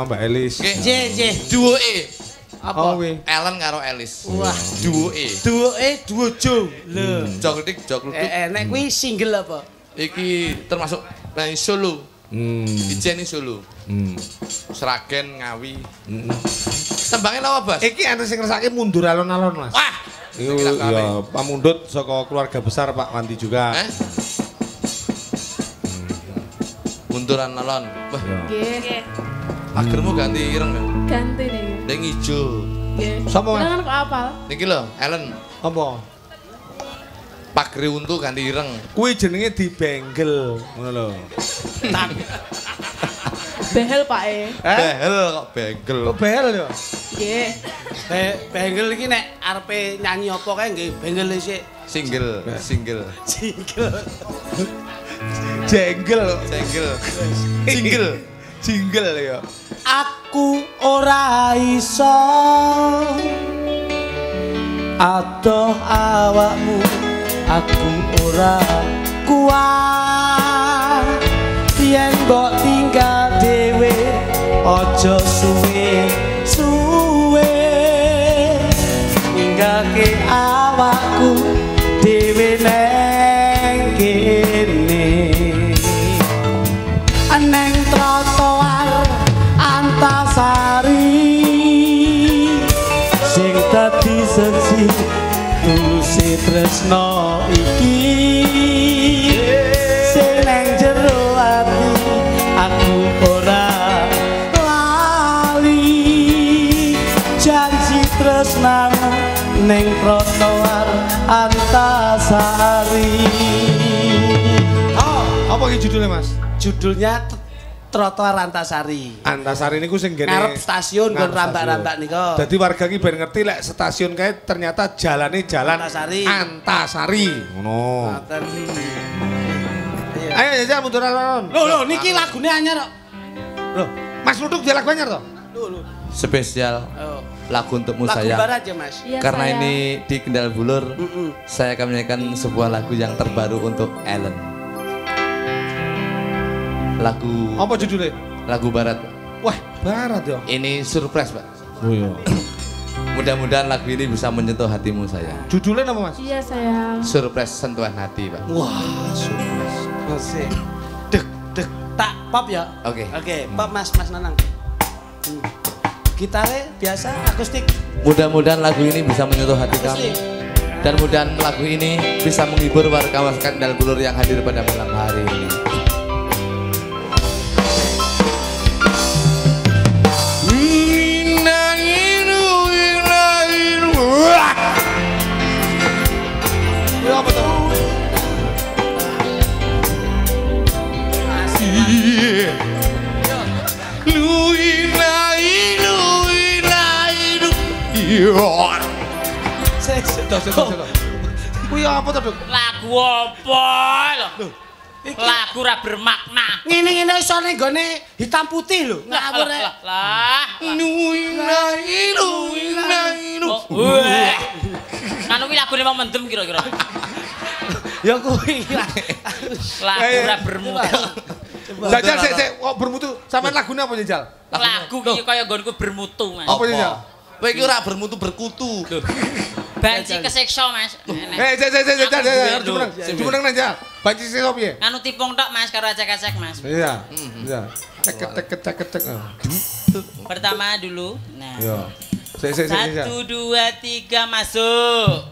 sama Mbak Elis. Oke, Je, je. duo E Oh, kuwi. Ellen karo Elis Wah. Duo E Duo eh duo jo. Lho. Jogledik jogledik Eh, enek kuwi single apa? Iki termasuk nang Solo Hmm. Ijen Solo Hmm. Seragen Ngawi Tembangnya lawa bas Iki ana sing ngrasake mundur alon-alon, Mas. Wah Iku kali. ya pamundut saka keluarga besar Pak Wanti juga. Eh? Munduran alon. Wah, Nggih, agermu ganti ireng ya. ganti nih. Ning ijo. Nggih. Sapa, Mas? Jangan kok apal. Niki lho, Ellen. Apa? Pagri untu ganti ireng. Kuwi jenenge dibenggel, ngono lho. Tak. Behel Pak E. Eh? Behel kok bengkel. Kok behel ya? Nggih. Be bengkel iki nek arepe nyanyi apa kae nggih bengkel sik Single, single. single. Jenggel. Single. Single. Jingle ya. Aku ora iso. Adoh awakmu aku ora kuat. Yen mbok tinggal dhewe aja suwe suwe. Ninggake awakku dhewe neng kene tresno iki. Sing neng jero ati aku ora lali. Janji tresnamu neng trotoar antasari. Oh, apa iki judulnya, Mas? judulnya Trotoar Antasari. Antasari niku sing gene Ngarep stasiun kon ngarep rambak-rambak stasiun. nika. Dadi warga iki ben ngerti lek stasiun kae ternyata jalane jalan Antasari. Antasari. Ngono. Ngoten. Ayo jajal mundur alon. Lho lho niki lagune anyar kok. Loh, Mas Luduk dia lagu anyar to? Lho lho. Spesial Oh. lagu untukmu Lagu sayang. barat ya, Mas. Iya, Karena sayang. ini di Kendal Bulur, Mm-mm. saya akan menyanyikan sebuah lagu yang terbaru untuk Ellen. Lagu Apa judulnya? lagu barat. Wah, barat ya. Ini surprise, Pak. Oh iya. Mudah-mudahan lagu ini bisa menyentuh hatimu sayang. Judulnya apa, Mas? Iya sayang. Surprise sentuhan hati, Pak. Wah, sukses. Masih. Dek dek tak pop ya. Oke. Oke, pop Mas Mas Nanang. Hmm. Gitarnya biasa akustik. Mudah-mudahan lagu ini bisa menyentuh hati kamu. Akustik. Dan mudah lagu ini bisa menghibur warga masyarakat Kendal Bulur yang hadir pada malam hari ini. Wah! Itu apa tuh? Masih. Lui Kuwi iya apa to, Lagu apa? Lagu ora bermakna. Ngene-ngene iso ning hitam putih lho, ngawur. Eh. Lah, nuinai nuinai Anu kuwi lagune wong mendem kira-kira. Ya kuwi. Lagu Eh, ra bermutu. Jajal sik sik kok bermutu. Sampeyan lagune apa Jajal? Lagu ki kaya nggonku bermutu, Mas. Apa Jajal? Kowe iki ora bermutu berkutu. Banci kesiksa, Mas. Eh, sik sik sik Jajal, Jumeneng, jumeneng nang Jajal. Banci sik opo piye? Anu tipung tok, Mas, karo acek-acek, Mas. Iya. Iya. Cek cek cek cek cek. Pertama dulu. Nah. Iya. Satu, dua, tiga, masuk.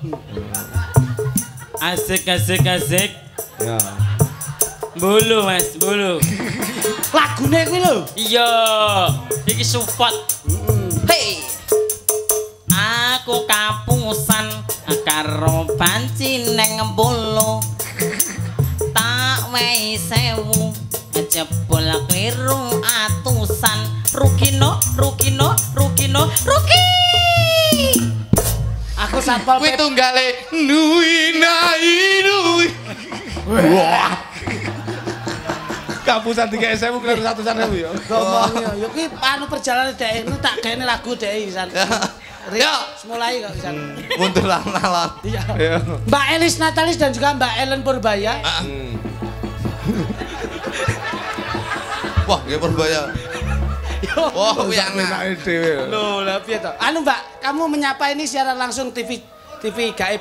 Asik, asik, asik. Ya. Bulu, Mas, bulu. Lagune kuwi lho. Iya, iki support. Hei. Aku kapusan karo banci neng bulu. Tak wehi sewu jebol kliru atusan. Rugino, rugino, rugino, rugi. Aku satpol Kuwi tunggale nuinai nui. Wah. Kapusan 3 SMU kira ratusan ribu ya. Ngomong ya, ya kuwi anu perjalanan dhek itu tak gaene lagu dhek pisan. Rik, Ya. mulai kok pisan. Mundur lan-lan. Iya. Iya. Mbak Elis Natalis dan juga Mbak Ellen Purbaya. Wah, nggih Purbaya. Wah, kuwi enak. Enake dhewe. Loh, lah piye to? Anu Mbak, kamu menyapa ini secara langsung TV TV gaib.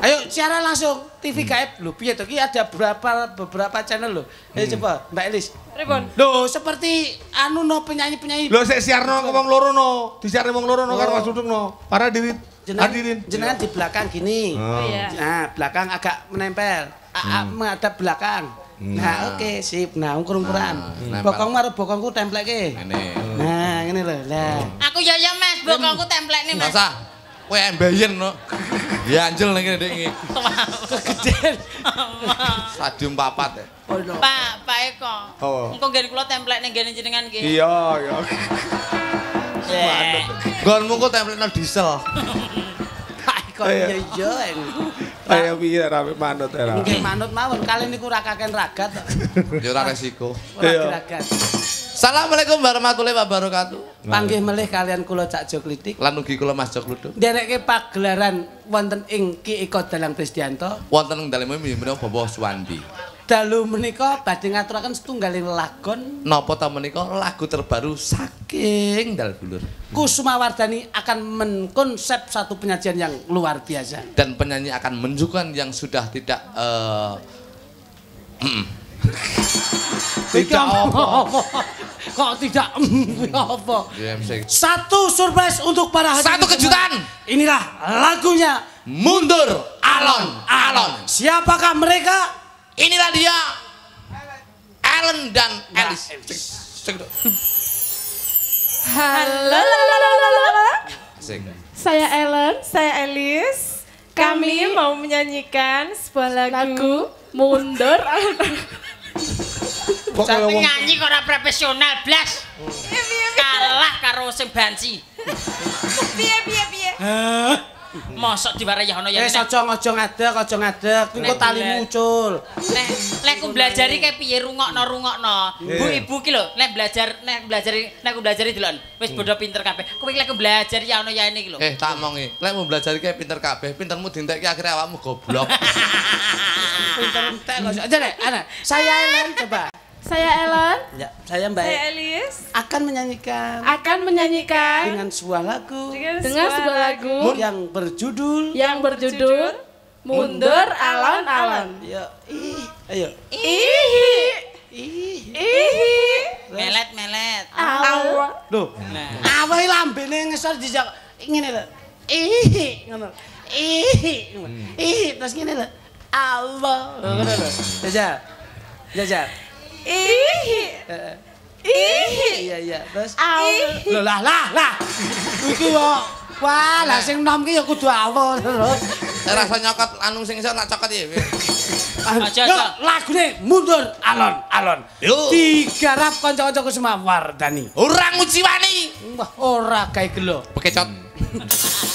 Ayo secara langsung TV gaib. Loh, piye to? Ki ada berapa beberapa channel loh. Ayo coba Mbak Elis. Pripun? Loh, seperti anu no penyanyi-penyanyi Lho sik siarno ke wong loro no. Disiarne wong loro no karo Mas Dudung no. Para diri jenengan, hadirin. jenengan di belakang gini. Oh. Iya. Nah, belakang agak menempel. A menghadap belakang. Nah, oke, sip. Nah, ukur-ukuran. Bokongmu karo bokongku templeke. Ngene. Nah, ngene lho. Lah. Aku ya ya Mas, bokongku template nih Enggak Mas. usah. Kowe embeyen no. Ya anjel ning kene iki. Kegedean. Stadium papat ya. Pak, Pak Eko. Apa? Engko nggen kula template ning ngene jenengan ki. Iya, iya. Gonmu kok template diesel. Kok iya Ayo piye rame manut era. Nggih manut mawon kali niku ora kaken ragat. Ya ora resiko. Ora Iya. geragat. Assalamualaikum warahmatullahi wabarakatuh. Panggih melih kalian kula Cak Jo Klitik. Lan ugi kula Mas Jok Ludo. Nderekke pagelaran wonten ing Ki Eko Dalang Krisdianto. Wonten ing dalem menika Bapak Suwandi. Dalu menika badhe ngaturaken setunggaling lagon Napa ta menika lagu terbaru saking dal dulur. Kusuma Wardani akan mengkonsep satu penyajian yang luar biasa. Dan penyanyi akan menunjukkan yang sudah tidak eh Iki apa? Kok tidak kuwi apa? ya, mesti- Satu surprise untuk para hadirin Satu kejutan. Inilah lagunya mundur alon-alon. Siapakah mereka? Inilah dia Ellen dan Alice. Cek dong. Halo, halo, halo, halo. Sing. Saya Ellen, saya Elis. Kami mau menyanyikan sebuah lagu Mundur. Tapi nyanyi kok ora profesional blas. Kalah karo sing banci. Piye piye piye? Mosok diwarahi ana ya. Eh, nek- ojo ojo ngadeg, ojo ngadeg. Engko bulan. ucul. Nek nek ku belajari kayak piye rungokno rungokno. Bu ibu ki lho, nek belajar nek belajari nek ku belajari delon. Wis bodho pinter kabeh. Kowe lek ku belajar ya ono ya ini ki lho. Eh, tak omongi. Lek mau belajar iki pinter kabeh, pintermu dintekke akhirnya awakmu goblok. Pinter entek kok. Aja ana. Saya Ellen coba. Saya Ellen, Ya, saya Mbak saya Elis akan menyanyikan akan menyanyikan dengan sebuah lagu dengan sebuah lagu yang berjudul yang berjudul Mundur Alon-Alon. Ayo, ih, ayo. Ih, Ih. ih, Melet melet. awa. Loh, Nah. awake lambene ngesor dijak ngene lho. Ih, ngono. Ih. Ih, terus ngene lho. Allah. Ngono lho. Jajal. Jajal. Ih, Eh, ih, Iya, iya. Terus. Lho lah lah lah. Iki kok wah, lah sing nom ki ya kudu Allah terus. Eh, rasa nyokot anu sing iso tak cokot ya. Aja, Yo, lagune mundur alon alon. Yo. Digarap kanca-kanca Kusuma Wardani. Orang ujiwani. Wah, ora gawe gelo. Bekecot.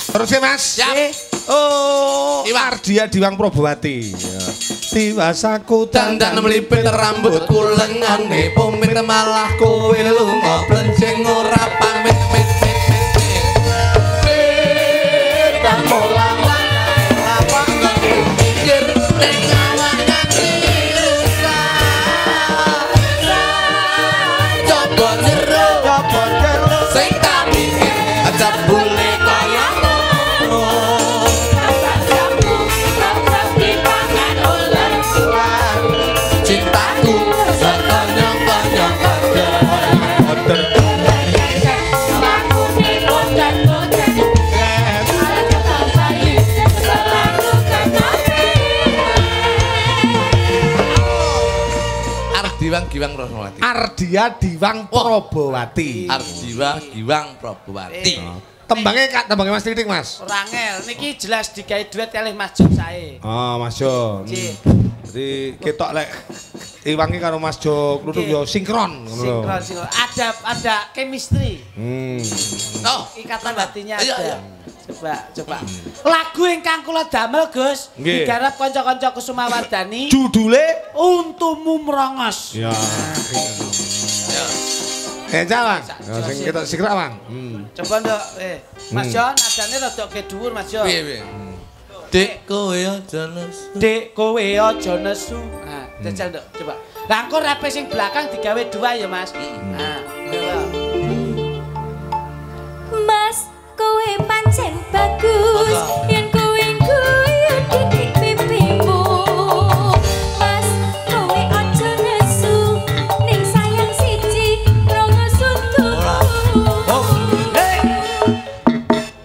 Terus ya Mas. Siap. Eh, Oh, Iwang. Ardia Diwang Probowati. Ya. Tiwasaku Dandan melipit rambutku lengane Pumit malah kowe lunga Blenceng ora pamit mit mit mit mit Tak molang lapangan Mikir Giwang Prabowati. Ardia Diwang Probowati. Ardiwa Giwang Prabowati. Tembangnya Kak, tembangnya Mas Titik, Mas. Ora ngel, niki jelas digawe duet kalih Mas Jok sae. Oh, Mas Jo. Jadi ketok lek Iwangi karo Mas Jo kluthuk Nggih. yo sinkron ngono lho. Sinkron, sinkron. Ada ada chemistry. Hmm. Oh, Ikatan batinnya ada. ayo. Coba, coba. Lagu ingkang kula damel, Gus, Nggih. digarap kanca-kanca Kusuma Wardani. Judule Untumu merongos. Ya. Eh, jalan. Ya, sing ketok sikrak, Bang. Hmm. Coba nduk, eh. Mas Jon, adane rada ke dhuwur, Mas Jon. piye piye? Dek kowe aja nesu. Dek kowe aja nesu. Jajal nduk, coba. Lah engko rape sing belakang digawe dua ya, Mas. Nah, coba. Mas, kowe pancen bagus yen kowe guyu didik pipimu. Mas, kowe aja nesu ning sayang siji rongo suntumu.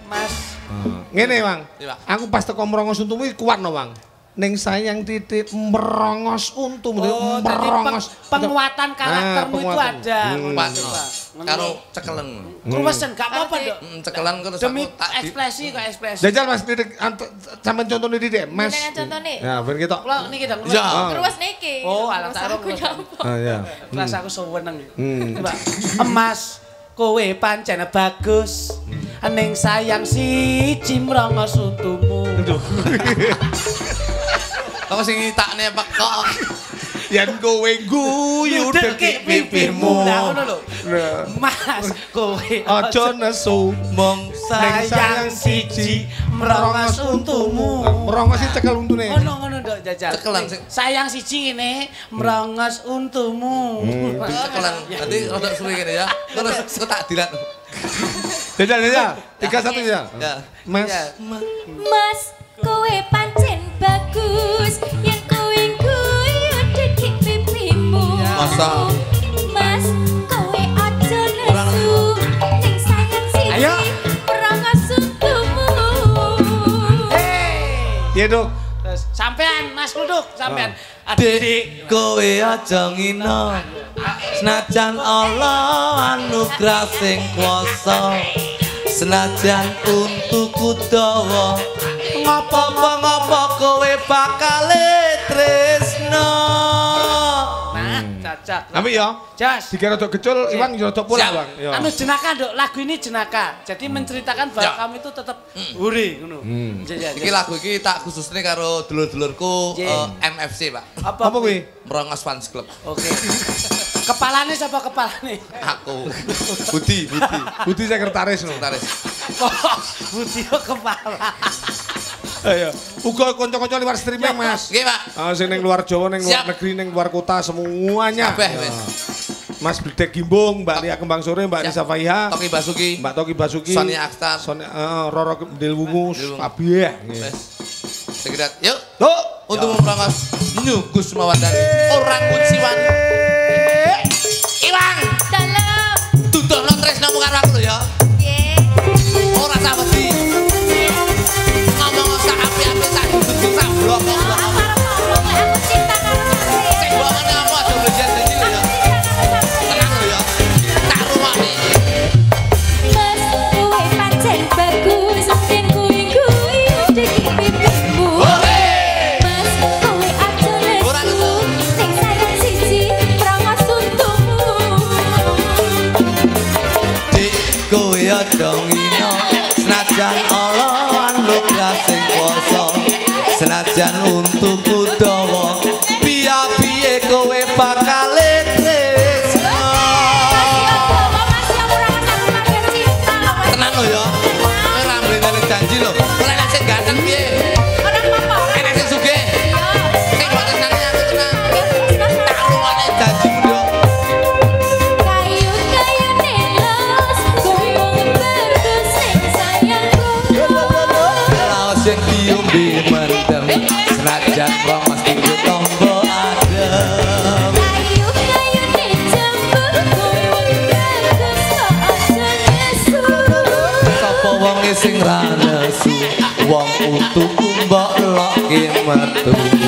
Mas, Ngene, Bang. Iya. Aku pas teko merongos untumu iki kuat no, Bang. Ning sayang titik merongos untumu, oh, tadi merongos. penguatan karaktermu itu penguatan. ada. Hmm. Pak Coba. karo cekelen. Kruwesen, gak apa-apa, Dok. Hmm, cekelan kok terus Demi aku tak di ekspresi kok ekspresi. Jajal Mas Titik ant- sampean contohne Titik, Mas. Dengan contohnya, Ya, ben ketok. Kula niki dong. Ya. terus niki. Oh, alah Masa tak aku rong. nyapa. Ah, ya. Kelas aku seweneng. Hmm. Coba. Emas, kowe pancen bagus. Ning sayang siji mrongos untumu. Apa sing takne apa kok? Yen kowe guyu dekik pipimu. Lah ngono lho. Nah. Mas, kowe Aja nesu. Mong sayang siji mrongos untumu. Merongos iki cekel untune. Ngono ngono nduk jajal. Cekelan sing- Sayang siji ngene mrongos untumu. cekelan. Nanti rada suwe kene ya. Terus kok tak dilat. Jajal jajal. Tiga satu ya. Mas. Ya. Mas, kowe pancen bagus yen kowe guyu didik pipimu. Masa? Mas, kowe aja nesu ning sayang siji Ayo. Iya, Dok. Terus sampean Mas Kluduk, sampean. Dek kowe aja ngina. Senajan Allah anugrah sing kuasa. Senajan untukku dawa. Ngopo ngopo kowe bakal tresno. Nah, cacak. Tapi ya, Jas. dikira rada gecul, Iwan yo rada pula. Bang. Ya. Anu jenaka, Dok. Lagu ini jenaka. Jadi menceritakan bahwa Ya. kamu itu tetap huri ngono. Ya, ya, Iki lagu iki tak khususne karo dulur-dulurku Ye. eh, MFC, Pak. Apa Apa kuwi? Merongos Fans Club. Oke. Kepalane siapa kepalane? Aku. Budi, Budi. Budi sekretaris no. Sekretaris. Kok Budio kepala. Ayo. Uga kanca-kanca luar streaming, Mas. Nggih, Pak. Ah, sing ning luar Jawa, ning luar negeri, ning luar kota semuanya. Kabeh, Ya. wis. Mas Bledek Gimbung, Mbak Lia Kembang Sore, Mbak. Nisa Faiha, Toki Basuki. Mbak Toki Basuki, Sonia Akhtar. Sonia, eh, Roro Del Wungus, Del Wungus. kabeh. Wes. Sekedar, yuk. Tuh. Untuk memperangkas Nyugus Mawandani Orang Kunciwani Iwang Dalam, Dudono tresnamu karo aku lho ya matou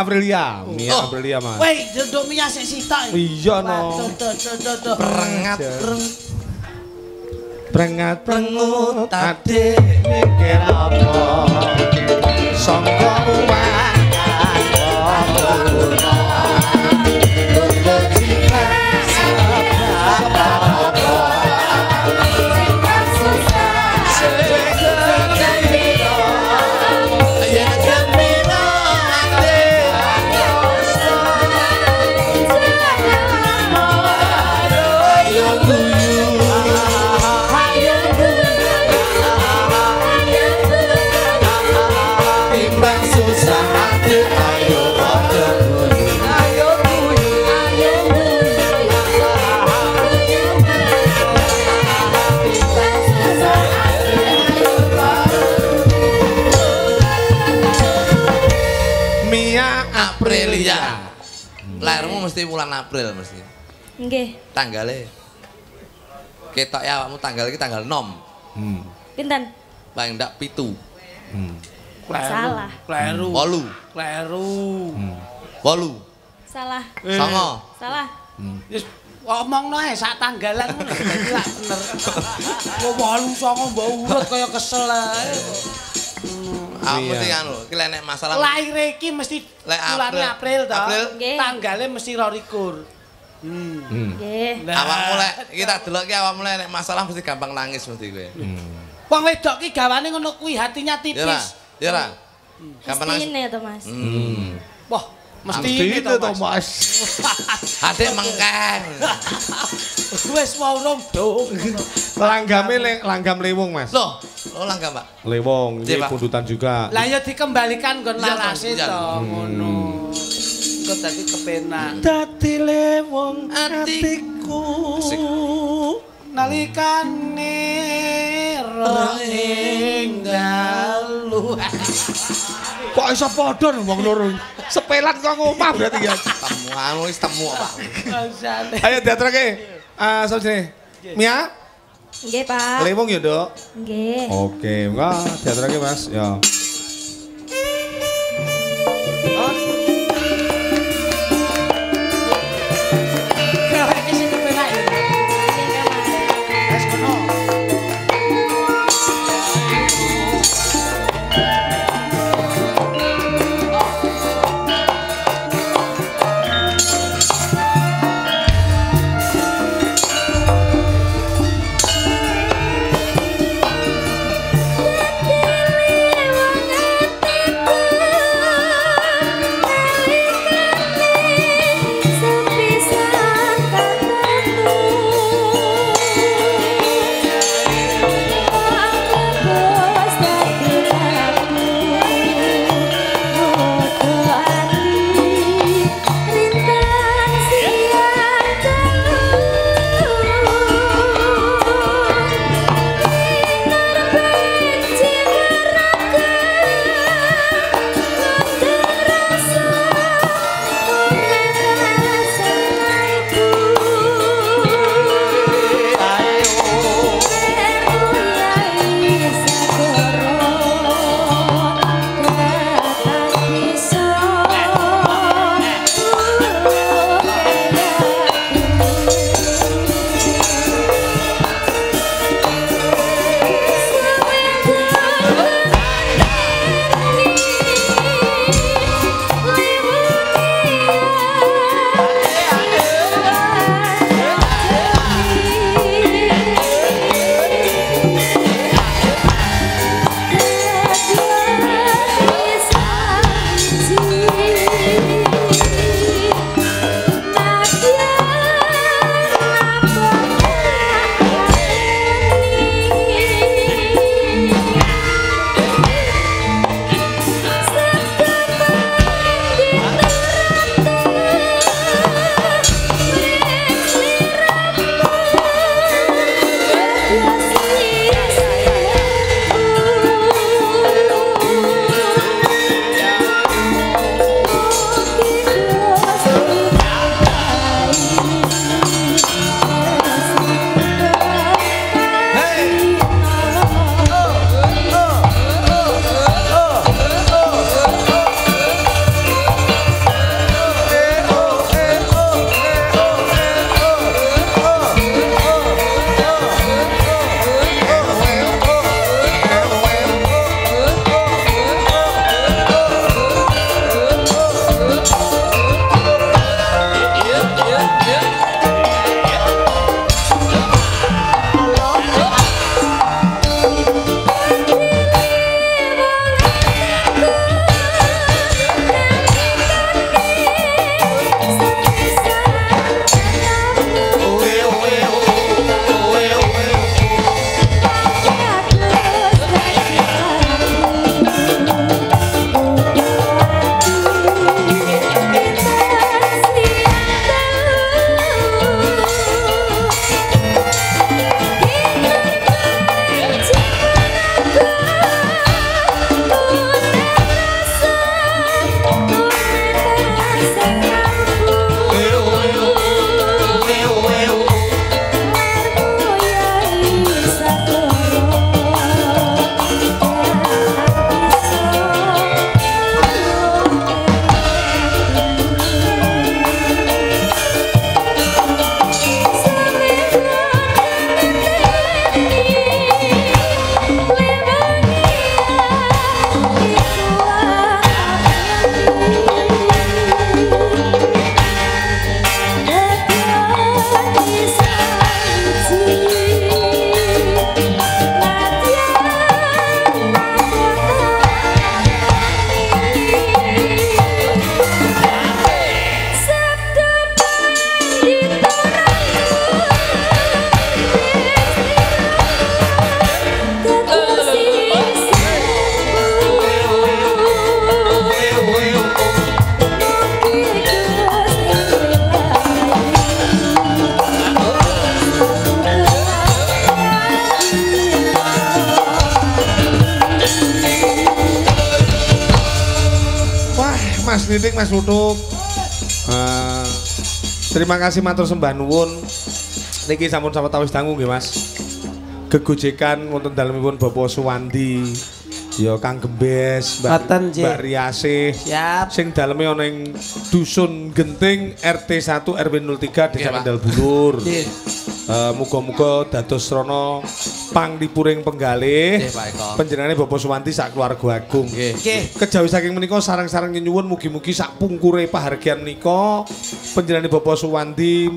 Aprilia, Mia Oh. Aprilia, Mas. Weh, duduk Mia sik sitok. Iya, no. Tuh, tuh. Perengat. Prengat prengut ade mikir apa sangka mesti bulan April mesti Nggih. tanggale ketok ya awakmu tanggal iki tanggal 6 Hmm. Pinten? paling ndak pitu Hmm. Kleru, Salah. Kleru. wolu Kleru. wolu Salah. songo Salah. Wis ngomongno ae sak tanggalan ngono dadi lak bener. Kok walu songo mbok urut kaya kesel ae. Aku Iya. mesti anu iki lek nek masalah Lahir iki mesti bulan April. April to. April. Nggih. Tanggale mesti 22. Hmm. Hmm. Nggih. Nah. awakmu lek iki tak delok iki awakmu lek nek masalah mesti gampang nangis mesti kowe Wong wedok ki gawane ngono kuwi hatinya ya tipis. ya ora gampang Mesti nangis ini to, Mas. hmm Wah, mesti itu to, Mas. Adik mengkeng. Wis mau rom dong. Langgame langgam lewung, Mas. Loh, Oh langka Pak. Lewong, Iya, ini Pak. pundutan juga. Lah ya dikembalikan kon Iya, larase Iya. to ngono. Kok tadi kepenak. Dadi lewong Atiku. Nalikane ro ing dalu. Kok iso padha wong loro? Sepelan kok ngomah berarti ya. Temu anu wis temu Pak. Ayo diatrake. Ah, sapa jenenge? Mia, Nggih, Pak. lewong ya, Dok. Nggih. Oke, enggak diatrake, Mas. Ya. Iki terima kasih matur sembah nuwun. Niki sampun sawetawis dangu nggih, Mas. Gegojekan wonten dalemipun Bapak Suwandi. Ya Kang Gembes, Mbak. Mbak Riasih. Siap. Sing daleme ana ing Dusun Genting RT 1 RW 03 Desa. Kendal Bulur. Nggih. Eh, muga-muga dados rono panglipuring penggalih panjenengane Bapak Suwanti sak keluarga agung. Nggih. Nggih. Kejawi saking menika sarang-sarang nyuwun mugi-mugi sak pungkure pahargyan menika panjenengane Bapak Suwanti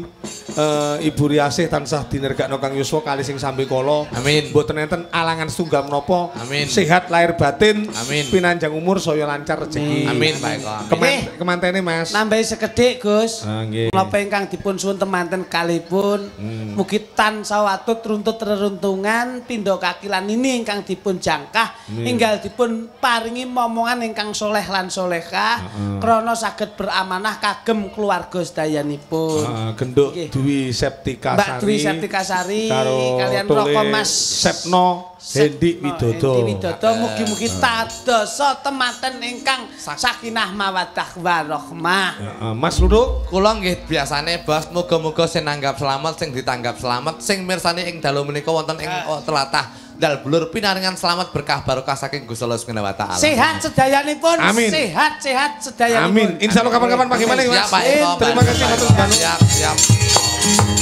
eh, Ibu Riasih tansah dinergakno Kang Yuswa kali sing sambe kala. Amin. Mboten enten alangan setunggal menapa. Amin. Sehat lahir batin. Amin. Pinanjang umur saya lancar rezeki. Amin. Amin. Keman, Nggih. kemantene Mas. Nambahi sekedhik, Gus. Ah, nggih. Menapa ingkang dipun suwun temanten kalipun mugi tansah watut runtut reruntungan pindha kakilan ini ingkang dipun jangkah enggal dipun paringi momongan ingkang soleh lan solehah krana saged beramanah kagem keluarga sedayanipun. Ah, genduk Nggih. Dwi Septika Mbak Sari. Dwi Septika Sari karo kalian roko Mas Sepno Hendi Widodo. Hendi Widodo mugi-mugi tadosa temanten ingkang sakinah mawaddah warahmah. Heeh, Mas Luduk. Kula nggih biasane bos muga-muga sing nanggap selamat sing ditanggap selamat sing mirsani ing dalu menika wonten ing oh, telatah dal blur pinaringan selamat berkah barokah saking Gusti Allah Subhanahu wa taala. Sehat sedayanipun, Amin. sehat sehat sedayanipun. Amin. Insya Allah kapan-kapan pagi mana Siap, Mas. Pak Eko, Terima kasih Siap, atas bantuan. Siap, Wow.